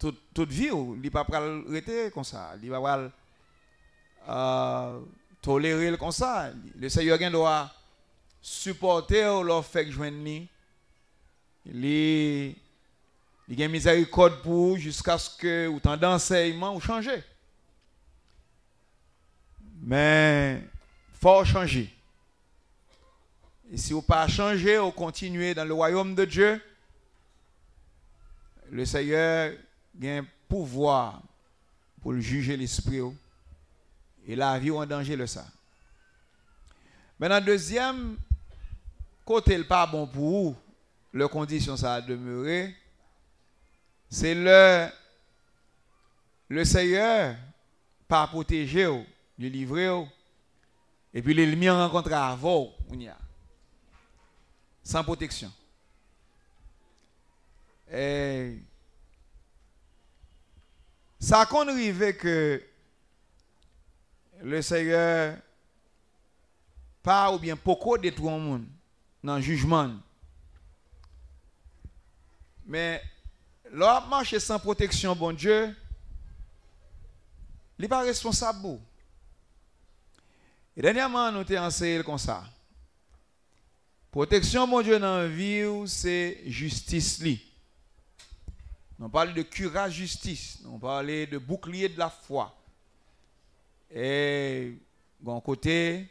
toute, vie, il ne pas rester comme ça. Il va pas euh, tolérer comme ça. Le Seigneur doit supporter leur fait joindre il il a miséricorde pour vous jusqu'à ce que vous temps d'enseignement ou changer. Mais faut changer. Et si vous pas changer ou continuer dans le royaume de Dieu, le Seigneur a un pouvoir pour juger l'esprit et la vie en danger le ça. Maintenant, deuxième côté, le pas bon pour vous, les conditions ça a demeuré, c'est le, le Seigneur pas protéger, le livrer, et puis l'ennemi rencontre avant, sans protection. Ça qu'on arrive que le Seigneur pas ou bien pourquoi détruire le monde dans le jugement. Mais l'homme marche sans protection, bon Dieu, il n'est pas responsable. Et dernièrement, nous avons enseigné comme ça. Protection, bon Dieu, dans la vie, c'est justice. Li. On parle de curage justice. On parle de bouclier de la foi. Et, bon côté,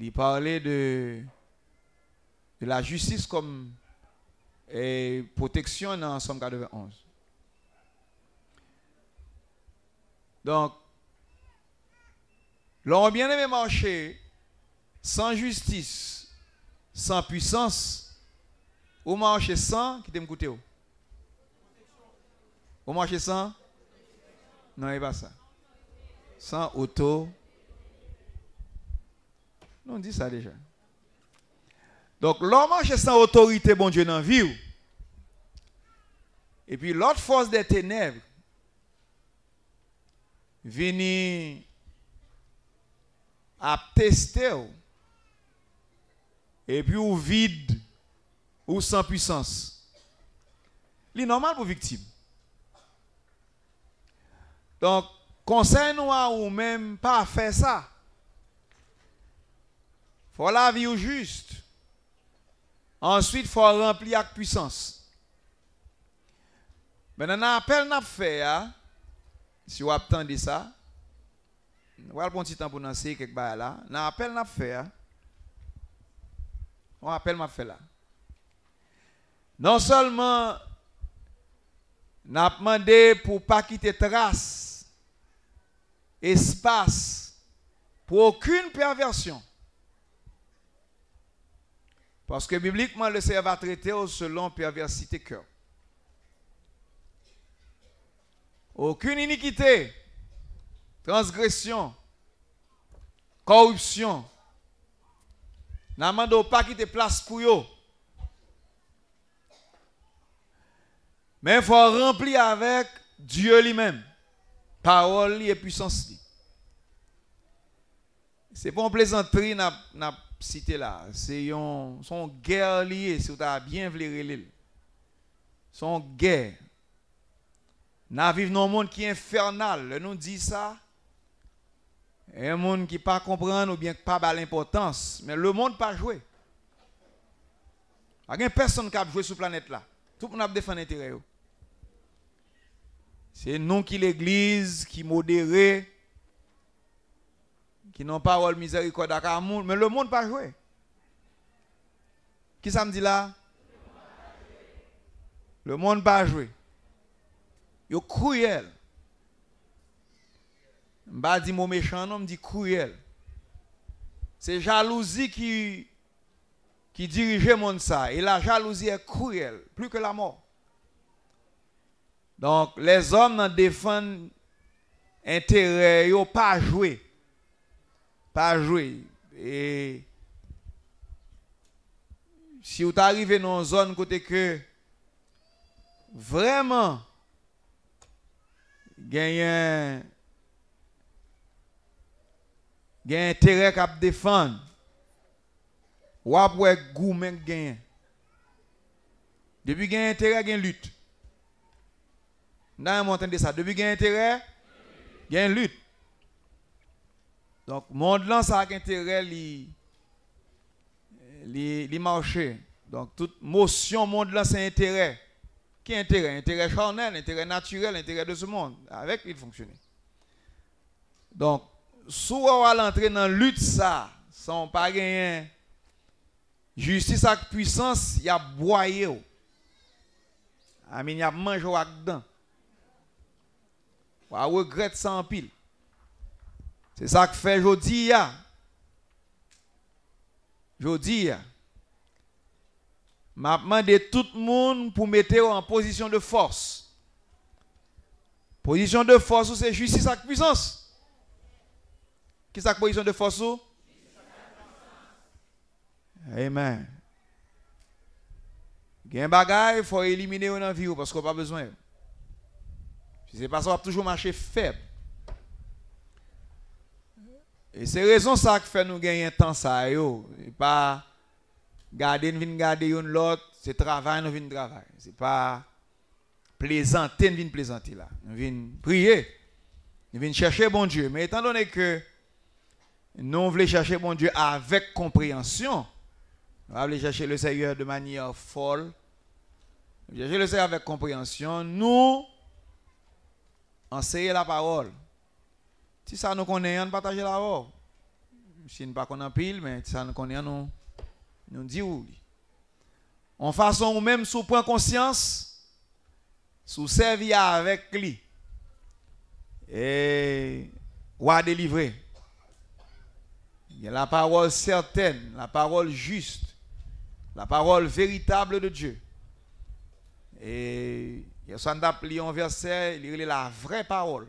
il parlait de, la justice comme protection dans Somme 91. Donc, l'on bien aimé marcher sans justice, sans puissance, ou marcher sans, qui t'aime Ou marcher sans? Non, il pas ça. Sans auto. On dit ça déjà. Donc, l'homme marche sans autorité, bon Dieu, dans vie. Et puis, l'autre force des ténèbres vient à tester. Et puis, ou vide, ou sans puissance. C'est normal pour victime. Donc, conseil nous ou même pas faire ça. Faut la vie juste. Ensuite, faut remplir avec puissance. Maintenant, appel n'a fait, hein. si vous attendez ça, vous prendre un petit temps pour nous quelque chose là. Dans appel n'a fait, hein. on appelle m'a fait là. Non seulement, n'a demandé pour pas quitter trace, espace, pour aucune perversion. Parce que bibliquement, le Seigneur va traiter selon perversité cœur. Aucune iniquité, transgression, corruption. N'a pas quitter place pour eux. Mais il faut remplir avec Dieu lui-même. Parole et puissance. C'est pas une plaisanterie, n'a cité là, c'est son guerre liée, si vous avez bien voulu Son guerre. Nous vivons dans un monde qui est infernal. Nous dit ça. Un monde qui pas comprendre ou bien qui pas l'importance. Mais le monde pas joué. Il n'y a personne qui a joué sur la planète là. Tout le monde a défendu l'intérêt. C'est nous qui l'église, qui modéré, qui n'ont pas de miséricorde à monde, mais le monde pas joué. Qui ça me dit là? Le monde pas joué. Yo cruel. M'a dit mon méchant non, me dit cruel. C'est jalousie qui qui dirige monde ça et la jalousie est cruelle, plus que la mort. Donc les hommes défendent intérêt yo pas jouer pas jouer. Et si vous arrivez dans une zone côté que vraiment gagne gagne intérêt à défendre. Ou après goût même gagne depuis gagne intérêt gagne lutte Dans entendez ça. Depuis qu'il y a intérêt, il y a une lutte. Donc, le monde là, ça a intérêt, li, li marcher. Donc, toute motion, monde là, c'est intérêt. Qui intérêt Intérêt charnel, intérêt naturel, intérêt de ce monde. Avec, il fonctionne. Donc, si on va l'entrer dans la lutte, ça, sans pas gagner justice avec puissance, il y a boyé. Il y a mangé dedans. On regrette ça en pile. C'est ça que fait aujourd'hui. Aujourd'hui, m'a demandé tout le monde pour mettre en position de force. Position de force, c'est justice avec puissance? Qui est la position de force Amen. Il y a un bagage, il faut éliminer dans la parce qu'on n'a pas besoin. C'est pas ça, on va toujours marcher faible. Et c'est raison ça qui fait nous gagner temps ça yo, et pas garder une garder une l'autre, c'est travail nous vinn travail. C'est pas plaisanter nous vinn plaisanter là. Nous vinn prier. Nous vinn chercher bon Dieu, mais étant donné que nous voulons chercher bon Dieu avec compréhension, nous voulons chercher le Seigneur de manière folle. Chercher le Seigneur avec compréhension, nous enseigner la parole. Si ça nous connaît, on partage la parole. Si nous ne pas connaît pile, mais si ça nous connaît, nous, nous dit où. En façon ou même sous point conscience, sous servir avec lui. Et y a la parole certaine, la parole juste, la parole véritable de Dieu. Et il y a un verset, il est la vraie parole.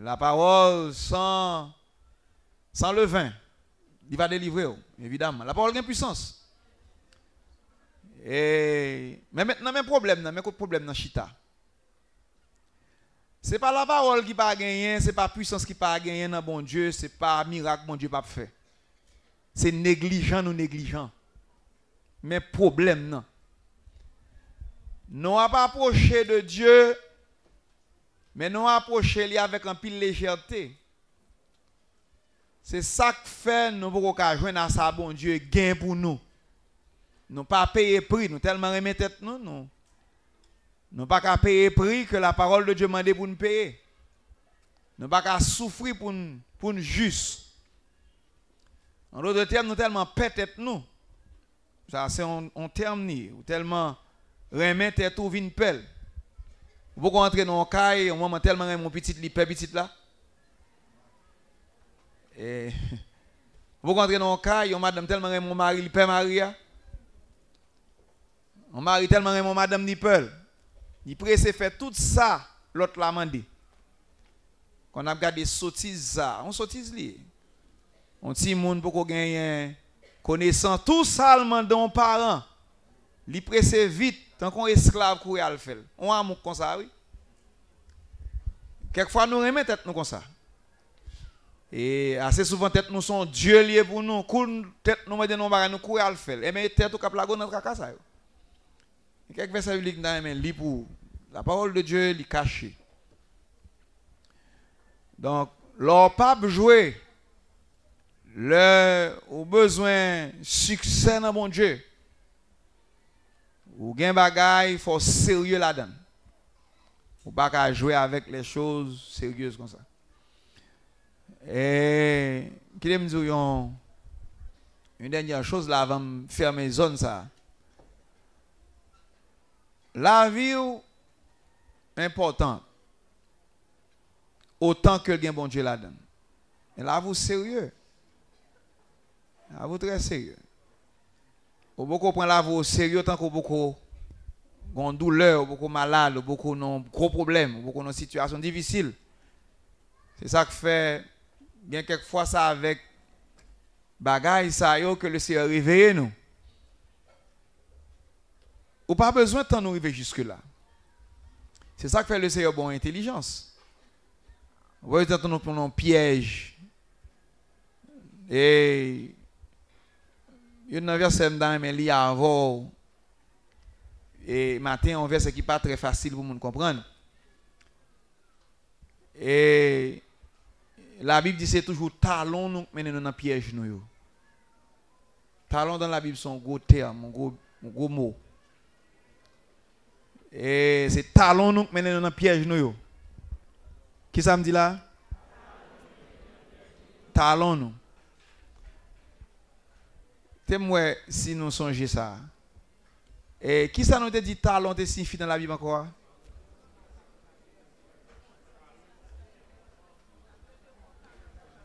La parole sans, sans le vin, il va délivrer, évidemment. La parole a une puissance. Et, mais maintenant, un problème, mais quoi problème dans Chita? Ce n'est pas la parole qui pas gagner, ce n'est pas la puissance qui pas gagner dans bon Dieu, ce n'est pas miracle bon Dieu pas fait. C'est négligent ou négligent. Mais problème, non. Nous pas approché de Dieu mais nous approcher lui avec un pile légèreté. C'est ça que fait nous pour joindre à ça bon Dieu gain pour nous. Nous pas payer prix, nous tellement remettre nous, nous. Nous pas qu'à payer prix que la parole de Dieu m'a pour nous payer. Nous pas qu'à souffrir pour nous, pour nous juste. En d'autres termes, nous tellement peut-être nous. Ça c'est un, terme ni, tellement remettre tête ou vin pelle. Vous pouvez entrer dans un caille, un moment tellement mon petit lit, petit là. Et vous pouvez entrer dans un caille, madame tellement mon mari, père Maria. Mon mari tellement mon madame Nipel. Il presse faire tout ça, l'autre l'a demandé. Quand on a regardé sottise ça, on sottise li. On petit monde pour gagner connaissance tout ça le mandon parent. Il presse vite Tant qu'on esclave le faire. On a amour comme ça, oui. Quelquefois, nous remettons tête nous comme ça. Et assez souvent, tête nous sont Dieu lié pour nous. Cool, tête nous met nous nous courir à le faire. Et mais tête ou cap la dans caca ça. Quelques versets bibliques dans les pour la parole de Dieu est cachée. Donc, leur pape jouer le au besoin succès dans mon Dieu. Ou gen bagay, il faut sérieux là-dedans. Ou pas jouer avec les choses sérieuses comme ça. Et, qui me dire une dernière chose là avant de fermer zone ça. La vie est importante. Autant que le bon Dieu là-dedans. Et là, vous sérieux. Là, vous très sérieux. Ou beaucoup prendre la vie au sérieux tant que beaucoup ont douleur, beaucoup malade, beaucoup ont gros problèmes, beaucoup ont situation difficile. C'est ça que fait bien quelquefois ça avec bagaille ça yo que le Seigneur réveille nous. Ou pas besoin de nous arriver jusque là. C'est ça que fait le Seigneur bon intelligence. Vous voyez, nous prenons un piège. Et Yon nan verse mdan men li avor. E maten yon verse ki pa tre fasil pou moun kompran. E la bib di se toujou talon nou menen nou nan piyej nou yo. Talon dan la bib son go term, go, go mo. E se talon nou menen nou nan piyej nou yo. Ki sa mdi la? Talon nou. T'es si nous songeons ça. Et qui ça nous dit talon te signifie dans la Bible encore?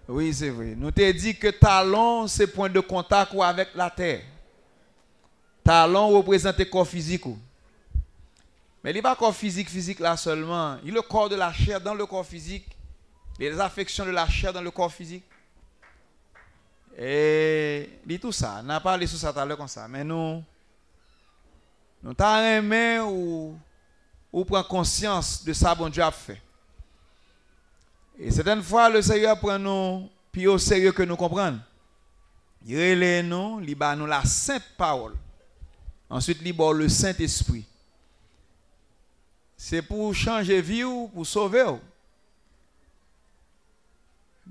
Oui, c'est vrai. Nous t'ai dit que talon, c'est point de contact avec la terre. Talon représente le corps physique. Mais il n'est pas corps physique, physique là seulement. Il est le corps de la chair dans le corps physique. Les affections de la chair dans le corps physique. Et dit tout ça. N'a pas parlé sur ça à l'heure comme ça. Mais nous, nous t'avons ou, ou prendre conscience de ça bon Dieu a fait. Et certaines fois, le Seigneur prend nous plus au sérieux que nous comprenons. Il relève nous, il nous la sainte parole. Ensuite, il le Saint-Esprit. C'est pour changer vie ou pour sauver.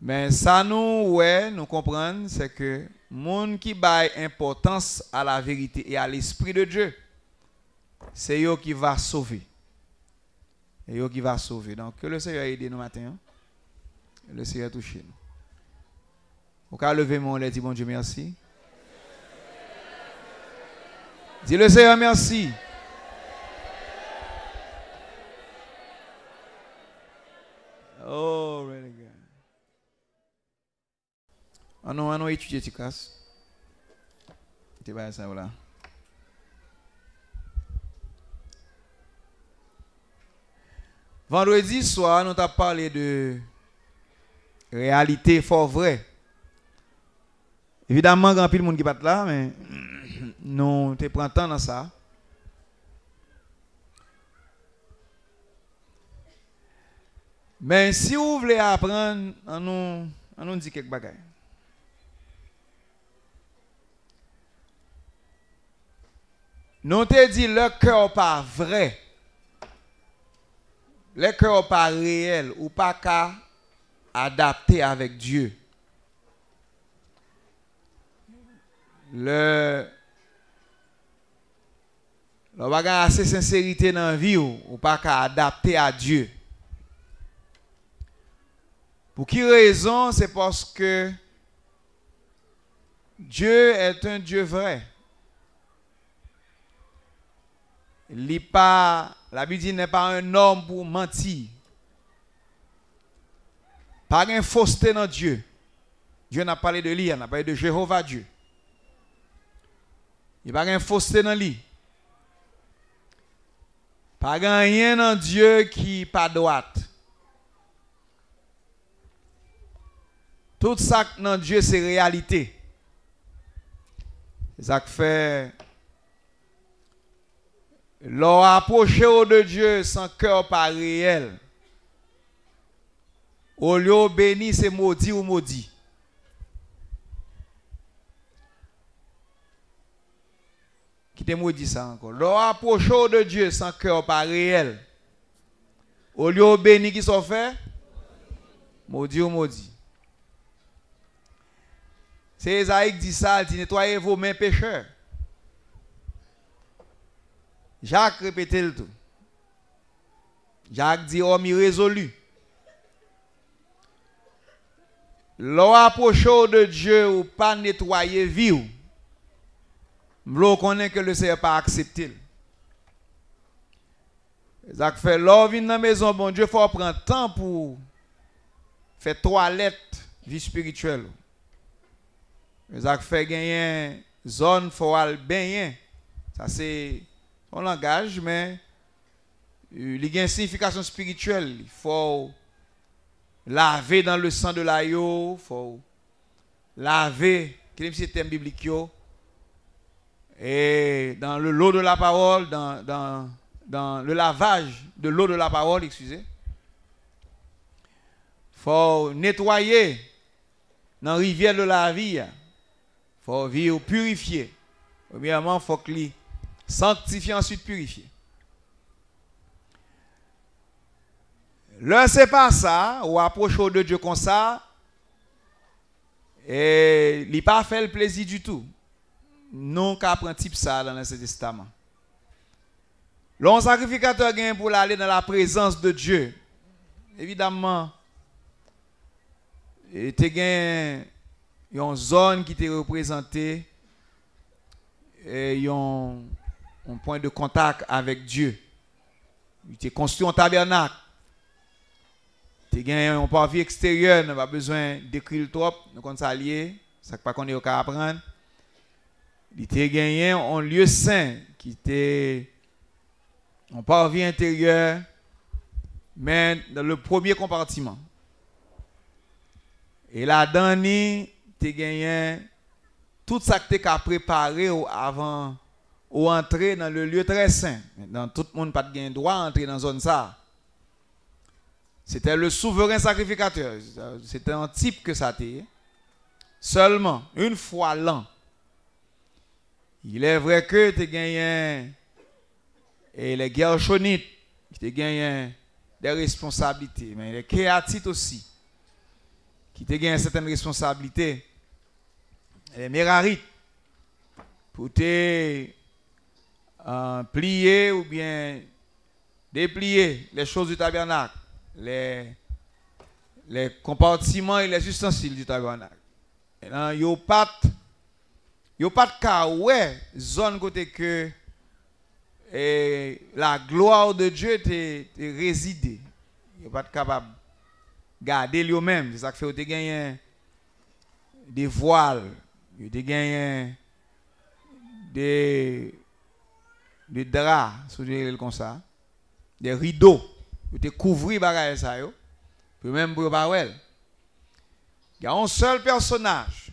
Mais ça nous, ouais, nous comprenons, c'est que monde qui baille importance à la vérité et à l'Esprit de Dieu, c'est eux qui va sauver. Et eux qui va sauver. Donc, que le Seigneur aide nous matin. Hein. Le Seigneur touche nous. Au cas lever mon dit bon Dieu merci. Dis le Seigneur merci. Oh, really good. Tu vas ça, voilà. Vendredi soir, nous avons parlé de réalité fort vrai. Évidemment, a de monde qui pas là, mais nous te prenons temps dans ça. Mais si vous voulez apprendre, on nous, on dit quelques bagages. Nous te dit le cœur pas vrai. Le cœur pas réel ou pas qu'à adapté avec Dieu. Le le bagage assez sincérité dans la vie ou, pas qu'à adapter à Dieu. Pour qui raison? C'est parce que Dieu est un Dieu vrai. Pas, la Bible n'est pas un homme pour mentir. Pas de fausseté dans Dieu. Dieu n'a parlé de lui, il a parlé de Jéhovah Dieu. Il n'y a pas de fausseté dans lui. Pas rien dans Dieu qui n'est pas droite. Tout ça dans Dieu, c'est réalité. C'est ça fait. L'approcher de Dieu sans cœur pas réel. Au lieu béni, c'est maudit ou maudit. Qui te maudit ça encore? L'approche de Dieu sans cœur pas réel. Au lieu béni qui sont fait, maudit ou maudit. C'est Esaïe qui dit ça, il dit nettoyez vos mains pécheurs. Jacques répète le tout. Jacques dit homme irrésolu. L'on approche de Dieu ou pas nettoyer vie, vous connaît que le Seigneur pas accepté. Ça fait l'on vient dans la maison, bon Dieu, faut prendre temps pour faire toilette vie spirituelle. Ça fait gagner zone faut aller bien. Ça c'est son langage mais il y a une signification spirituelle. Il faut laver dans le sang de l'agneau, faut laver, quel est le thème biblique et dans le lot de la parole, dans, dans, dans le lavage de l'eau de la parole, excusez. faut nettoyer dans la rivière de la vie. faut vivre purifié. Premièrement, il faut que sanctifié, ensuite purifié. Là, c'est pas ça, ou approche de Dieu comme ça, et il pas fait le plaisir du tout. Non qu'à prendre type ça dans l'Ancien Testament. L'on sacrificateur gagne pour aller dans la présence de Dieu. Évidemment, il y a une zone qui était représentée un point de contact avec Dieu. Il était construit un tabernacle. Y a un parvis extérieur, n'a pas besoin d'écrire trop, nous sommes alliés, ça pas qu'on est au apprendre. Il était gagné un lieu saint qui était un parvis intérieur, mais dans le premier compartiment. Et là-dedans, tu gagné tout ça que tu as préparé avant d'entrer dans le lieu très saint. Tout le monde n'a pas de droit à entrer dans la zone ça. C'était le souverain sacrificateur. C'était un type que ça était. Seulement, une fois l'an. Il est vrai que tu as gagné et les Gershonites, qui ont gagné des responsabilités, mais les Kéatites aussi, qui ont gagné certaines responsabilités, les Mérarites, pour te euh, plier ou bien déplier les choses du tabernacle, les, les compartiments et les ustensiles du tabernacle. Il n'y a pas de cas où zone côté que et la gloire de Dieu te, réside. Il n'est pas capable de garder lui-même. C'est ça qui fait que des voiles, tu gagné des, des draps, comme ça, des rideaux, tu couvrir les ça yo, puis même pour Il y a un seul personnage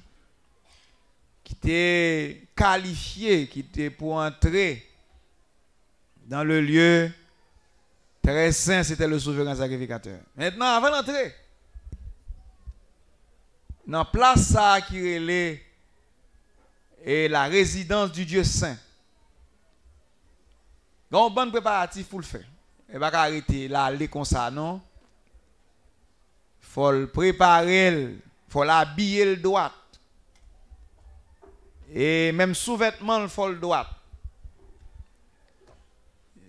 qui était qualifié, qui était pour entrer dans le lieu très saint, c'était le souverain sacrificateur. Maintenant, avant d'entrer, dans la place qui est et la résidence du Dieu saint. Un bon préparatif pour le faire. Et pas arrêter là, aller comme ça, non? Faut le préparer, il faut l'habiller le droit. Et même sous-vêtement, il faut le droit.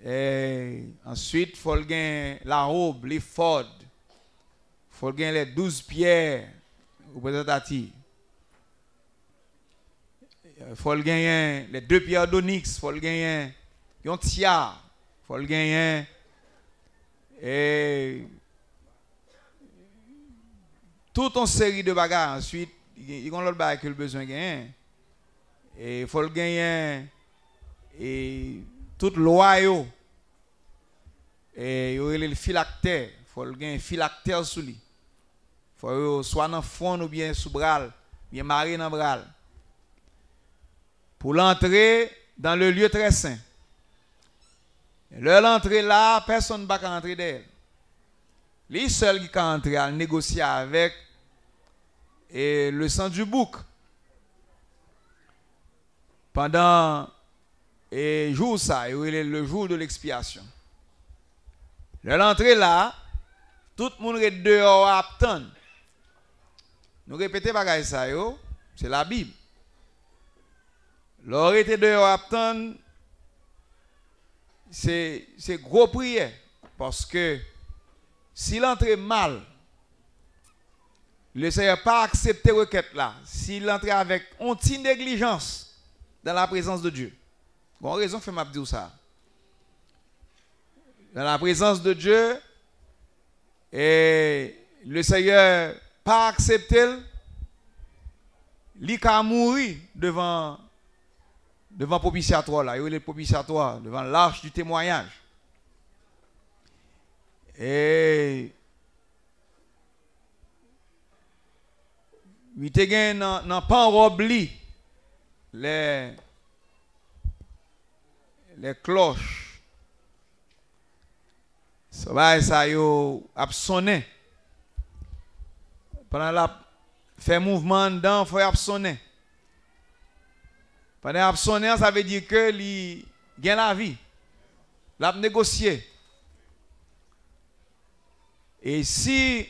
Et ensuite, il faut gagner la robe, les fords. Il faut gagner les douze pierres représentatives. Il faut gagner les deux pierres d'onyx. Il faut gagner tiers. Il faut gagner et toute une série de bagages. Ensuite, il y a l'autre bagage que le besoin gagner. Et faut gagner et toute loi et il y a le phylactère, faut un phylactère sous lui. Faut soit dans le fond ou bien sous bras, bien maré dans le bras. Pour l'entrée dans le lieu très saint. L'entrée là, personne ne va entrer d'elle. Les seuls qui peuvent entrer à négocier avec le sang du bouc. Pendant le jour de l'expiation. L'entrée là, tout le monde est dehors à attendre. Nous répétons ça, c'est la Bible. L'aurait été dehors à attendre, c'est gros prière. Parce que si l'entrée mal, le Seigneur pas accepté requête là. S'il entre avec une négligence dans la présence de Dieu. Bon, raison fait m'a ça. Dans la présence de Dieu, et le Seigneur pas accepté, il a mouru devant devant propitiatoire là, il est propitiatoire devant l'arche du témoignage. Et il était dans pas robe les les cloches. Ça va, ça yo a sonné. Pendant la fait mouvement dedans, faut sonner. Pendant sonner, ça veut dire que li gain la vie. L'a négocié. Et si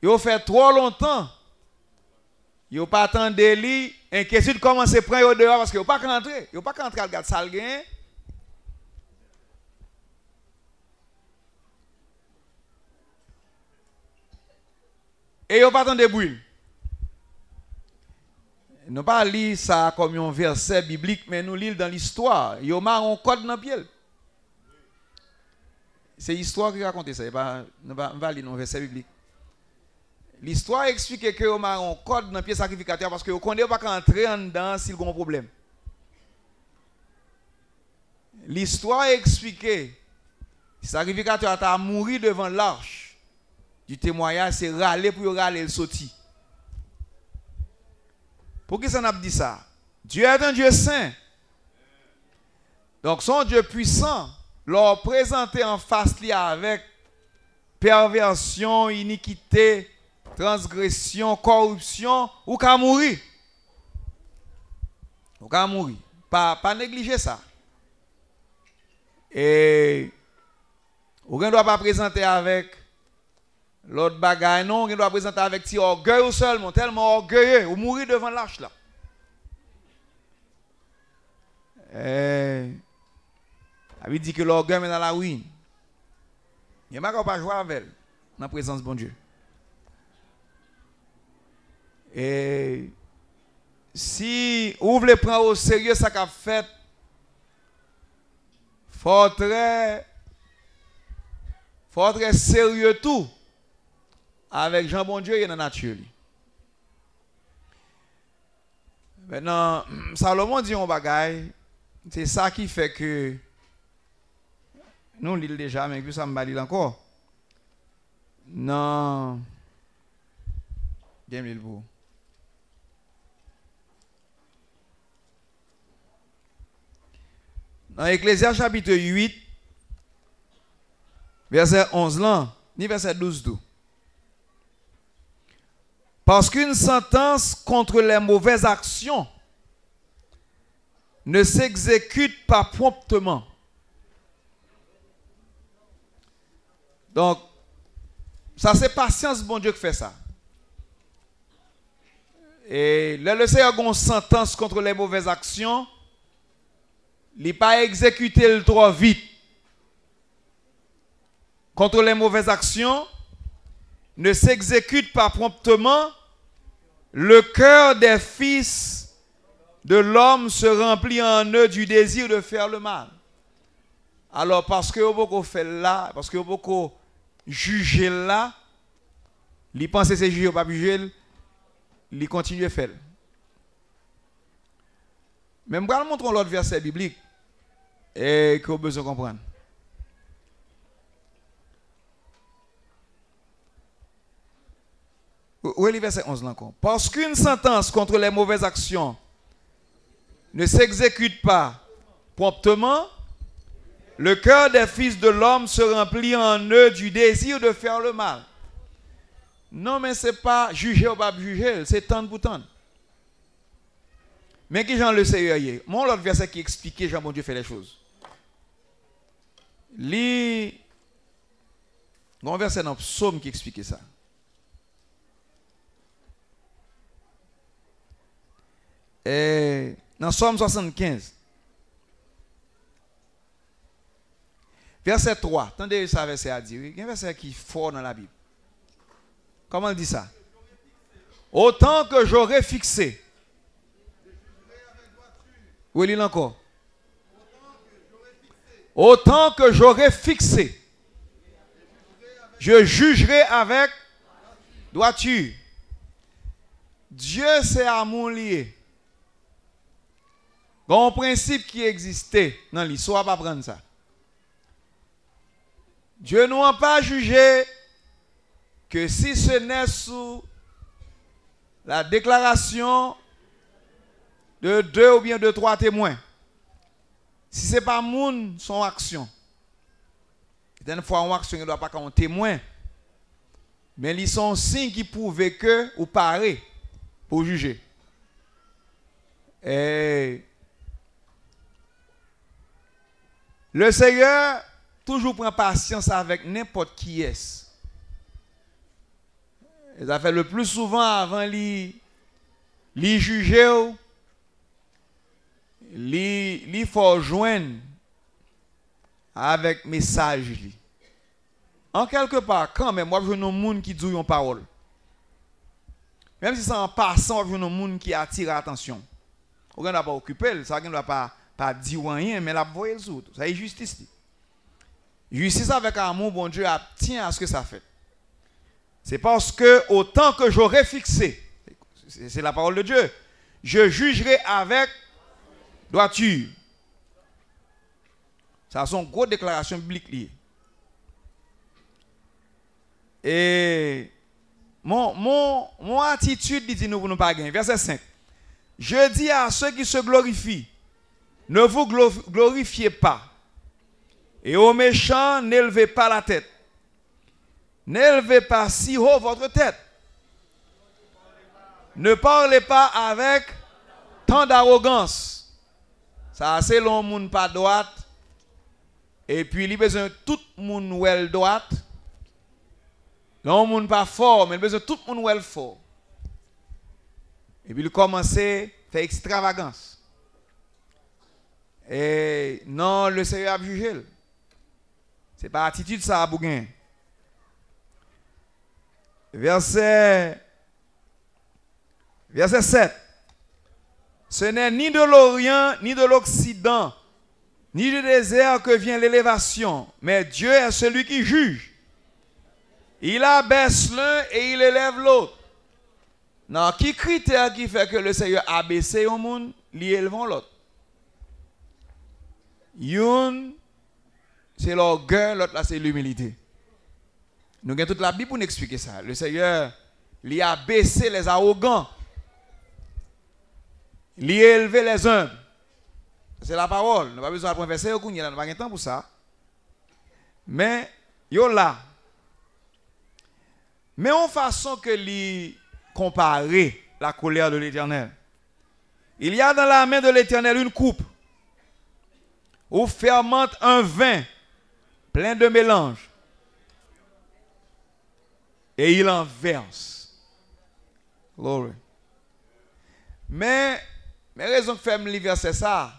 il fait trop longtemps, il pas attendu lui, inquiétude commence à prendre dehors parce qu'il pas rentrer, il pas rentrer à regarder ça. Et il pas attendu bruit. Nous pas lire ça comme un verset biblique, mais nous lisons dans l'histoire. Il y a un code dans pied. C'est l'histoire qui raconte ça. Nous ne pas lire un verset biblique. L'histoire explique que y a un code dans le pied sacrificateur parce que ne connaissez pas qu'entrer en dedans s'il y a un problème. L'histoire explique que le sacrificateur a mouru devant l'arche du témoignage, c'est râler pour râler le sorti. Pour qui ça n'a dit ça? Dieu est un Dieu saint. Donc son Dieu puissant, leur présenter en face avec perversion, iniquité, transgression, corruption, ou qu'à mourir. Ou qu'à mourir. Pas, pas négliger ça. Et on ne doit pas présenter avec l'autre bagaille, non, on doit présenter avec petit orgueil seulement, tellement orgueilleux, ou mourir devant l'arche là. Et, il dit que l'orgueil est dans la ruine. Il n'y a pas jouer avec elle, dans la présence de bon Dieu. Et si vous voulez prendre au sérieux ce qu'a fait, faut très, faut très sérieux tout avec Jean Bon Dieu et dans la nature. Maintenant, Salomon dit un bagaille, c'est ça qui fait que nous lisons déjà, mais puis ça me dit encore. Non. Bien, Dans Ecclésias chapitre 8, verset 11 là, ni verset 12 tout. Parce qu'une sentence contre les mauvaises actions ne s'exécute pas promptement. Donc, ça c'est patience, bon Dieu, qui fait ça. Et le Seigneur a une sentence contre les mauvaises actions, il n'est pas exécuté le trop vite. Contre les mauvaises actions, ne s'exécute pas promptement, le cœur des fils de l'homme se remplit en eux du désir de faire le mal. Alors, parce que beaucoup fait là, parce que beaucoup juger là, ils pensent que c'est juger ou pas juger, ils continuent à faire. Même quand nous montrons l'autre verset biblique, et que vous besoin de comprendre. Le verset 11 encore? Parce qu'une sentence contre les mauvaises actions ne s'exécute pas promptement, le cœur des fils de l'homme se remplit en eux du désir de faire le mal. Non, mais ce n'est pas juger ou pas juger, c'est tendre pour tendre. Mais qui j'en le sait Mon l'autre verset qui expliquait Jean bon Dieu fait les choses. Li, un verset dans le psaume qui explique ça. Et dans Psaume 75, verset 3, attendez ça verset à dire. Il y a un verset qui est fort dans la Bible. Comment il dit ça? Autant que j'aurais fixé. Où est-il encore? Autant que j'aurais fixé, je jugerai avec droiture. Dieu, c'est amour lié. Il a un principe qui existait dans l'histoire, pas prendre ça. Dieu n'a pas jugé que si ce n'est sous la déclaration de deux ou bien de trois témoins. Si ce n'est pas moun, son action. Une fois, une action ne doit pas un témoin. Mais ils sont signes qui prouvent que ou paraît pour juger. Et Le Seigneur toujours prend patience avec n'importe qui est. Il a fait le plus souvent avant lui, lui juger, lui, faut avec message. En quelque part, quand même, moi, je veux monde qui dit une parole. Même si c'est en passant, je veux monde qui attire l'attention. On ne pas occuper, ça ne doit pas, pas dire rien, mais la les autres. Ça est justice. Justice avec amour, bon Dieu, tient à ce que ça fait. C'est parce que autant que j'aurai fixé, c'est la parole de Dieu, je jugerai avec droiture. Ça sont grosses déclarations bibliques liées. Et mon, mon, mon attitude dit nous pour nous pas. Verset 5. Je dis à ceux qui se glorifient, ne vous glorifiez pas. Et aux méchants, n'élevez pas la tête. N'élevez pas si haut votre tête. Ne parlez pas avec tant d'arrogance. Ça, c'est l'on monde pas droite. Et puis, il a besoin de tout le monde well droite. L'on monde pas fort, mais il a besoin de tout le monde well fort. Et puis, il commence à faire extravagance. Et non, le Seigneur a jugé. Ce n'est pas attitude ça à Bougain. Verset, verset 7. Ce n'est ni de l'Orient, ni de l'Occident, ni du désert que vient l'élévation, mais Dieu est celui qui juge. Il abaisse l'un et il élève l'autre. Non, qui critère qui fait que le Seigneur abaisse un monde, il élève l'autre. Une, c'est l'orgueil, l'autre là c'est l'humilité. Nous avons toute la Bible pour nous expliquer ça. Le Seigneur, il a baissé les arrogants. Il a élevé les humbles. C'est la parole. Nous n'avons pas besoin de verset, nous n'avons pas de temps pour ça. Mais, yo là. Mais en façon que lui comparer la colère de l'éternel. Il y a dans la main de l'éternel une coupe où fermente un vin plein de mélange et il en verse. Glory. Mais, mais raison que fait me verser ça,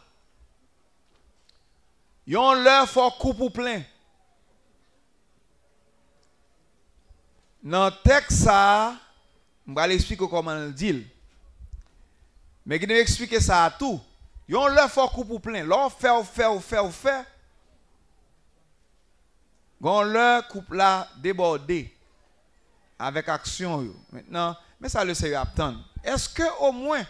yon leur fort coup pour plein. Dans le texte, ça, je vais expliquer comment le dit. Mais je vais expliquer ça à tout. Yon lè fò kou pou plen. Lò fè ou fè ou fè ou fè. Gon lè koup la deborde avèk aksyon yo. Mètnen, mè sa lè se yo ap tan. Eske o mwen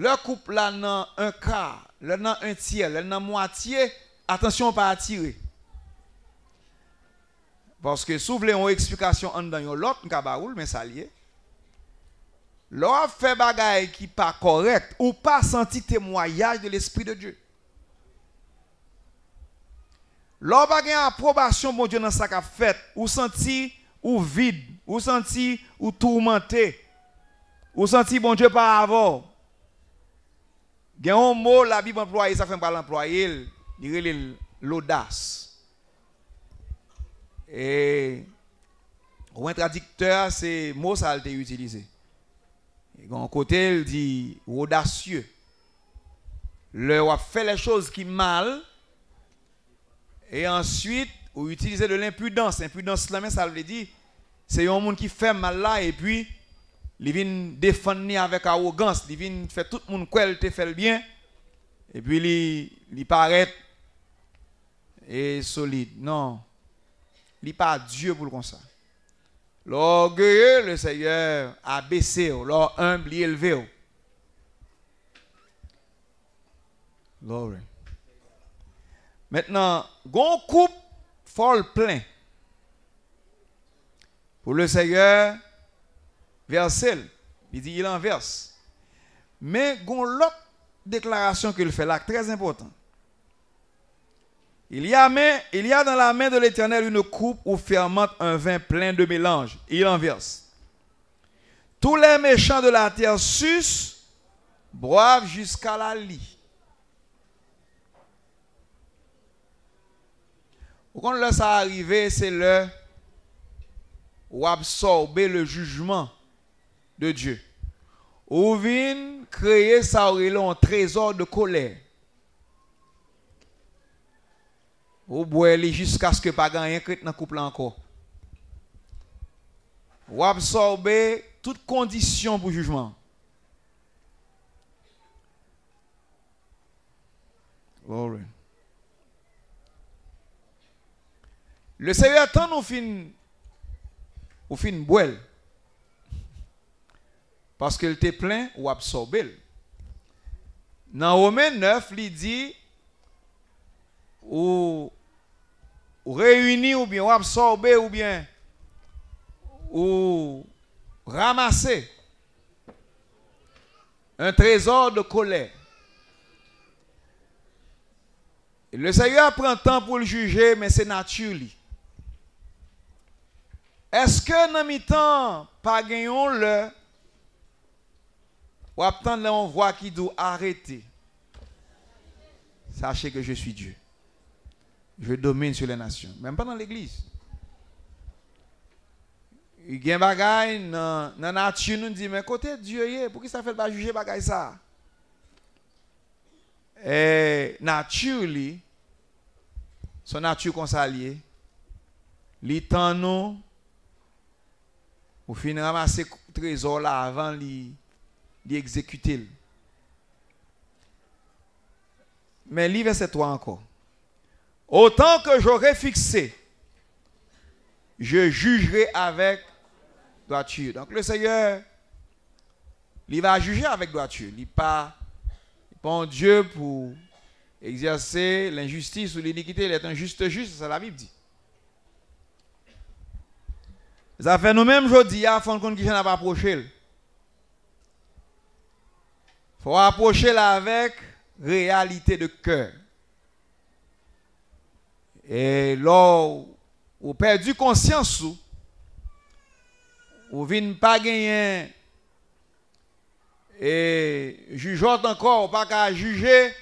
lè koup la nan un kar, lè nan un tiè, lè nan mwatiè, atensyon pa atire. Paske sou vle yon eksplikasyon an dan yon lot, mka ba oul, mè sa liye. L'on fait bagaille qui pas correct ou pas senti témoignage de l'esprit de Dieu. L'on pas approbation mon Dieu dans sa fait ou senti ou vide, ou senti ou tourmenté, ou senti bon Dieu par avant. A un mot, la Bible employée, ça fait pas l'employer, il l'audace. Et un traducteur, c'est mot ça a été utilisé. D'un côté, il dit audacieux. Le a fait les choses qui mal. Et ensuite, ou utiliser de l'impudence. L'impudence, ça veut dire, c'est un monde qui fait mal là et puis, il vient défendre avec arrogance, il vient faire tout le monde quoi te fait le bien, et puis il, il paraît et solide. Non, il n'est pas Dieu pour le comme ça. L'orgueilleux, le Seigneur a baissé, l'or humble, élevé. Glory. Maintenant, gon coupe fort plein. Pour le Seigneur, verset, il dit il inverse. Mais il y a l'autre déclaration qu'il fait là, très important. Il y, a dans la main de l'Éternel une coupe où fermente un vin plein de mélange. Il en verse. Tous les méchants de la terre sucent, boivent jusqu'à la lit. Quand là ça arrivé, c'est le ou absorber le jugement de Dieu. Ou vient créer ça trésor de colère. Ou boire jusqu'à ce que pas gagner dans couple encore. Ou absorber toute condition pour jugement. Glory. Le Seigneur attend nous fin ou fin boire. Parce qu'il était plein ou absorbé. Dans Romains 9, il dit ou, ou réunir ou bien ou absorber ou bien ou ramasser un trésor de colère. Le Seigneur prend temps pour le juger, mais c'est naturel. Est-ce que dans mi temps, pas gagnons le, ou attendre on voit qui doit arrêter? Sachez que je suis Dieu. Je domine sur les nations, même pas dans l'église. Il y a des choses dans la nature, nous dit, mais côté Dieu, pourquoi ça fait pas juger bagaille ça? Et nature, son nature lié, li temps nous, ou fin ramasser trésor là avant d'exécuter. Mais livre verset 3 encore. Autant que j'aurai fixé, je jugerai avec droiture. Donc le Seigneur, il va juger avec droiture. Il n'est pas, pas Dieu pour exercer l'injustice ou l'iniquité. Il est un juste juste, ça la Bible dit. Ça fait nous-mêmes aujourd'hui, il faut qu'on qui pas approché. Il faut approcher avec réalité de cœur. Et là, vous perdu conscience, vous ne pas gagner et jugeant encore, pas juger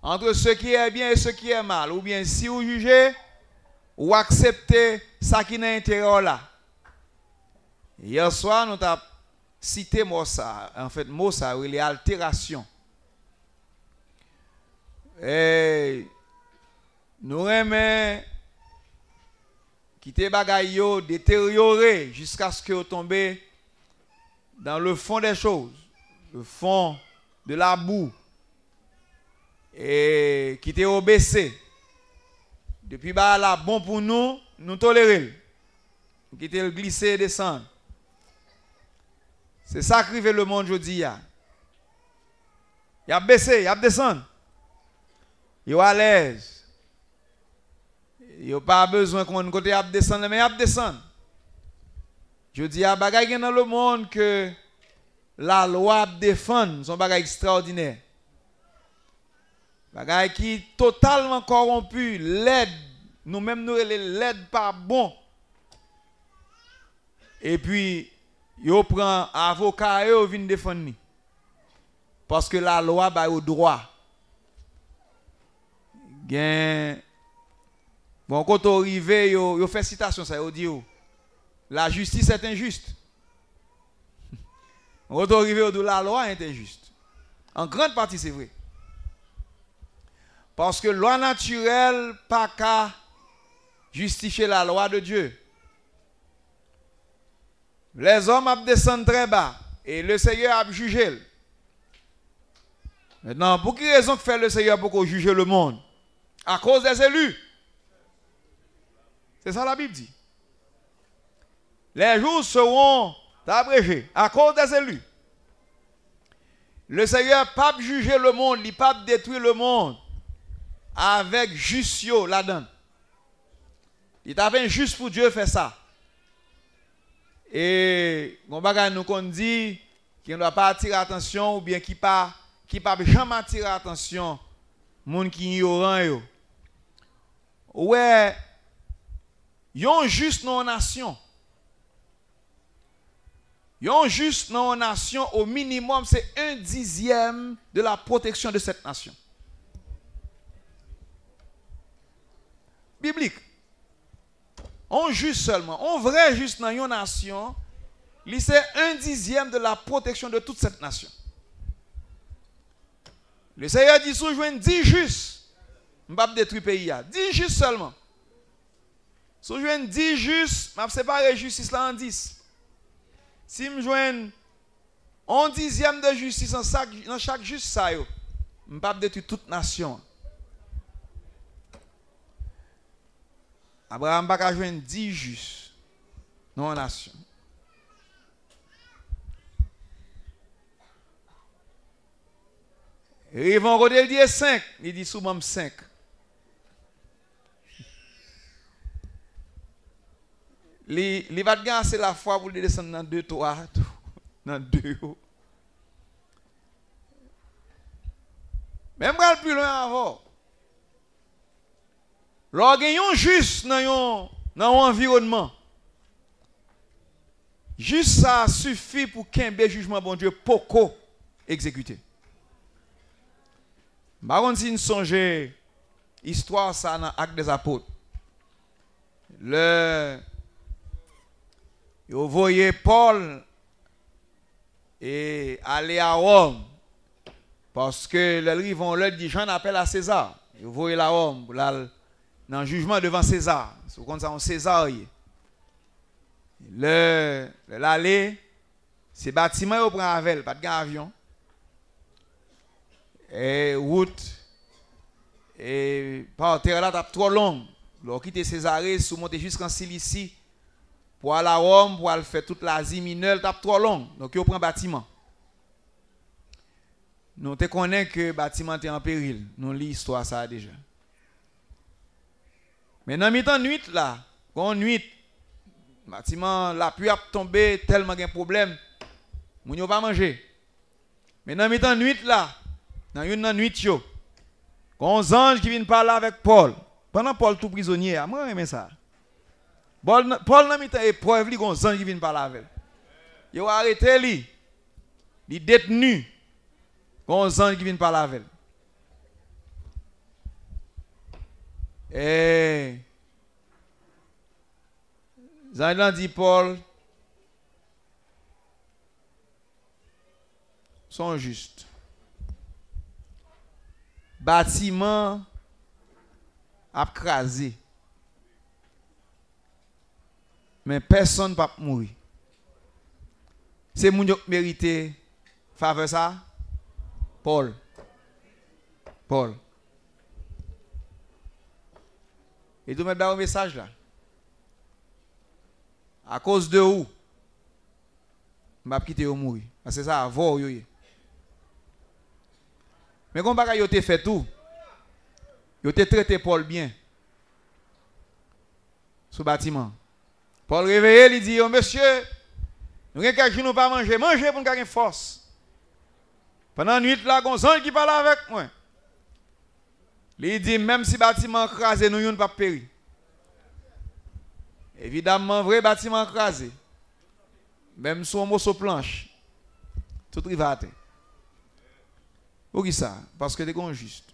entre ce qui est bien et ce qui est mal. Ou bien si vous jugez, ou acceptez ça qui n'est intérieur là. Hier soir, nous avons cité mot ça, en fait, mot ça, les altérations. Et nous aimons quitter bagaille détériorer jusqu'à ce que vous tombez dans le fond des choses, le fond de la boue, et quitter au baissé. Depuis bah là, bon pour nous, nous tolérer. Quitter le glisser et descendre. C'est ça qui le monde aujourd'hui. Il a baissé, il a. Il est à l'aise. N'a pas besoin qu'on côté a descendre, mais a descendre. Je dis à bagaille dans le monde que la loi défend, son bagage extraordinaire. Bagaille qui totalement corrompu, l'aide, nous-mêmes nous l'aide pas bon. Et puis yo prend avocat et yo vient défendre parce que la loi ba au droit gen bon quand on arrive yo yo fait citation ça dit la justice est injuste. Quand on arrive yo la loi est injuste. En grande partie c'est vrai. Parce que loi naturelle pas qu'à justifier la loi de Dieu. Les hommes descendent très bas et le Seigneur a jugé. Maintenant, pour quelle raison fait le Seigneur pour juger le monde? À cause des élus. C'est ça la Bible dit. Les jours seront abrégés à cause des élus. Le Seigneur pas juger le monde, il pas détruire le monde avec justio là-dedans. Il avait juste pour Dieu faire ça. Et on nous qu'on dit qu'il ne doit pas attirer attention ou bien qui pas qui pas jamais attirer attention monde qui ignorant yo. Ouais, yon juste non nation. Yon juste non nation au minimum c'est un dixième de la protection de cette nation. biblique. On juste seulement, on vrai juste dans une nation, c'est un dixième de la protection de toute cette nation. Le Seigneur dit, je 10 justes, je ne détruire le pays. 10 justes seulement. Sou jwen 10 jus, map separe justice la an 10. Si m jwen 1 dizyem de justice an, sak, an chak jus sa yo, m pap detu tout nasyon. Abraham bak a jwen 10 jus nan an nasyon. Rivon Rodel diye 5, li di soubam 5. Il va te la foi pour descendre dans 2, 3, dans 2. Même quand plus loin avant. Lorsqu'il juste dans l'environnement, juste ça suffit pour qu'un jugement bon Dieu poco exécuté. Contre, si songeons histoire ça dans l'acte des apôtres, le vous voyez Paul et aller à Rome parce que le vont leur dit j'en appelle à César. Vous voyez la Rome là, dans le jugement devant César. C'est comme ça on César. Le l'aller c'est bâtiment au prend avec pas de avion et route et par terre là trop long. Leur quitter Césarée, sous monter jusqu'en Cilicie pour aller à Rome, pour aller faire toute l'Asie mineure, tape trop long. Donc il prend bâtiment. Nous connaissons que le bâtiment est en péril. Nous lisons l'histoire ça déjà. Mais dans le nuit là, quand nuit, bâtiment, la pluie a tombé tellement de problème, nous ne pas manger. Mais dans le nuit là, dans une nuit, yo, quand ange qui vient parler avec Paul, pendant Paul tout prisonnier, moi j'aime ça. Paul, n'a pas épreuve, il y a un ange qui vient parler avec lui. Il a arrêté lui. Il est détenu. Quand un ange qui vient parler avec. Et Zaylan dit Paul sont justes bâtiment a crasé. Mais personne ne peut mourir. C'est mon qui mérite faveur ça? Paul. Paul. Et tout mettre un message là? À cause de où? Je vais quitter mourir. C'est ça, avant. Mais quand vous avez fait tout, vous avez traité Paul bien. Sous bâtiment. Paul réveillé, il dit, oh, monsieur, nous avons quelques jours pas manger. Manger pour nous avoir force. Pendant la nuit, là, il qui parle avec moi. Il dit, même si le bâtiment crasé, nous ne pas périr. Évidemment, vrai bâtiment crasé. Même sur un morceau planche. Tout rivaté. Pour qui ça? Parce que des gens juste.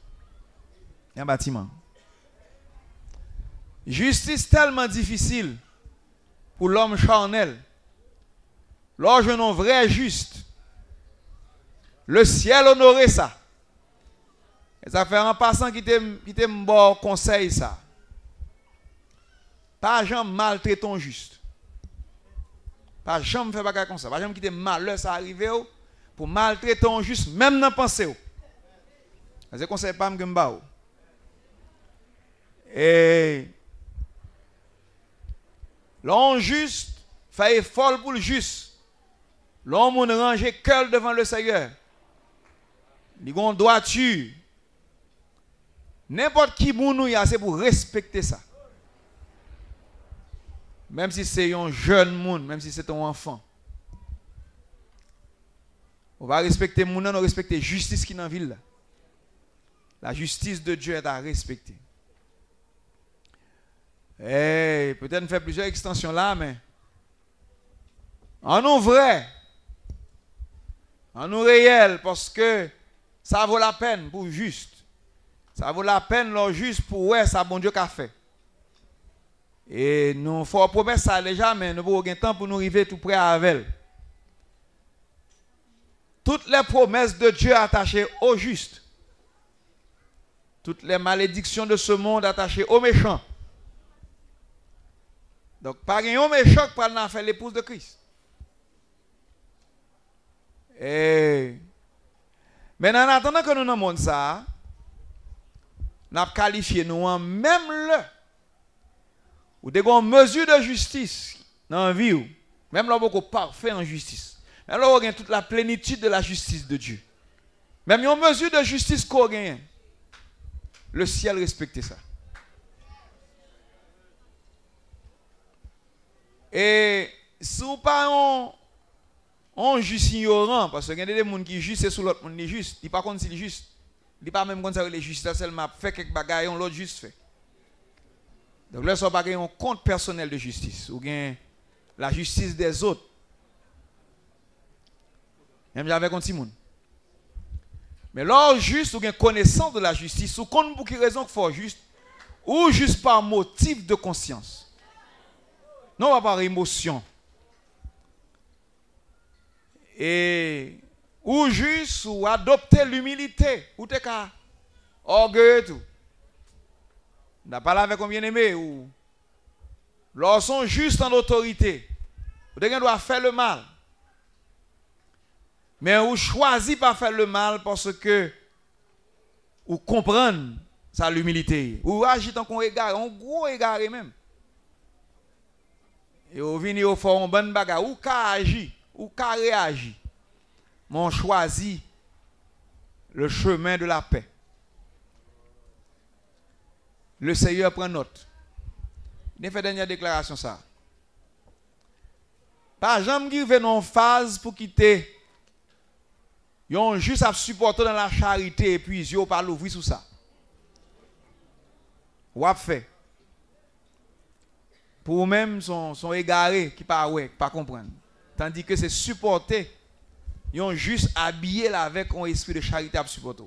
Un bâtiment. Justice tellement difficile pour l'homme charnel. Lorsque non vrai juste, le ciel honorait ça. Et ça fait un passant qui te bon conseil ça. Pas jamais maltraiter ton juste. Pas jamais faire bagarre comme ça. Pas jamais quitter malheur ça arrive pour maltraiter ton juste même dans pensée. Je conseille pas je Et l'homme juste fait folle pour le juste. L'homme on range cœur devant le Seigneur. Il a droiture. N'importe qui nous c'est pour respecter ça. Même si c'est un jeune monde, même si c'est un enfant. On va respecter mon on va respecter justice qui est dans la ville. La justice de Dieu est à respecter. Et peut-être faire plusieurs extensions là, mais en nous vrai, en nous réel, parce que ça vaut la peine pour juste. Ça vaut la peine, là, juste pour ouais, ça bon Dieu qu'a fait. Et nous faisons promesse ça déjà, mais nous avons temps pour nous arriver tout près à elle. Toutes les promesses de Dieu attachées au juste. Toutes les malédictions de ce monde attachées aux méchants. Donc, pas un méchant qui peut faire l'épouse de Christ. Et, mais en attendant que nous nous montrons ça, nous avons qualifié nous en même le ou des mesures de justice dans la vie, même là, beaucoup parfait en justice. Même là, on a toute la plénitude de la justice de Dieu. Même une mesure de justice qu'on le ciel respectait ça. Et si vous pas on, juste ignorant, parce qu'il y a des gens qui juste et sous l'autre monde juste, il pas contre s'il juste. Il pas même contre les justes seulement fait quelques bagailles on l'autre juste fait. Donc là, un compte personnel de justice ou bien la justice des autres. Même j'avais contre Simon. Mais là, juste ou bien connaissance de la justice, ou compte pour qui raison qu'il faut juste, ou juste par motif de conscience. Non pas par émotion. Et ou juste ou adopter l'humilité, ou t'es qu'à orgueil tout. N'a pas avec combien aimé ou lorsqu'on juste en autorité, vous doit faire le mal. Mais vous choisit pas faire le mal parce que vous comprenez sa l'humilité. Ou agit en qu'on égare, un gros égaré même. Et vous venez au fond, bonne bagarre, ou qu'a agi, ou qu'a réagi. Mon choisi le chemin de la paix. Le Seigneur prend note. Il fait dernière déclaration ça. Pas jamais qui en phase pour quitter. Ils ont juste à supporter dans la charité et puis ils ont pas l'ouvrir sur ça. Ou a fait pour eux-mêmes sont, sont égarés, qui pas ouais, pas comprendre. Tandis que c'est supporter, ils ont juste habillé avec un esprit de charité à supporter.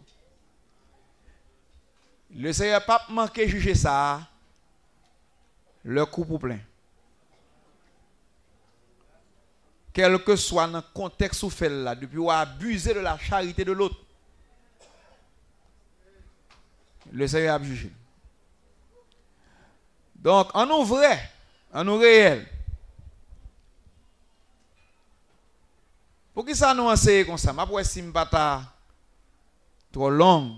Le Seigneur pas manqué juger ça, le coup pour plein. Quel que soit le contexte où fait là, depuis ou abuser de la charité de l'autre, le Seigneur a jugé. Donc, en nous vrai, en nous réel. Pour qui ça nous enseigne comme ça? Je ne sais pas trop long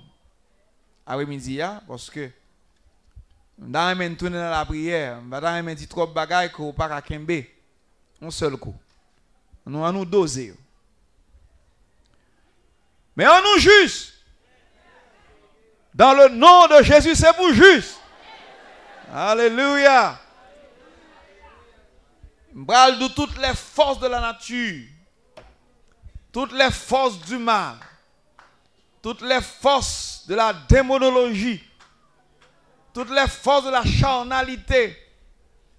après-midi, parce que dans vais tourner dans la prière, je vais dire trop de bagailles qu'on pas à kembe. Un seul coup. Nous allons nous doser. Mais on nous juste. Dans le nom de Jésus, c'est pour juste. Alléluia parle de toutes les forces de la nature, toutes les forces du mal, toutes les forces de la démonologie, toutes les forces de la charnalité,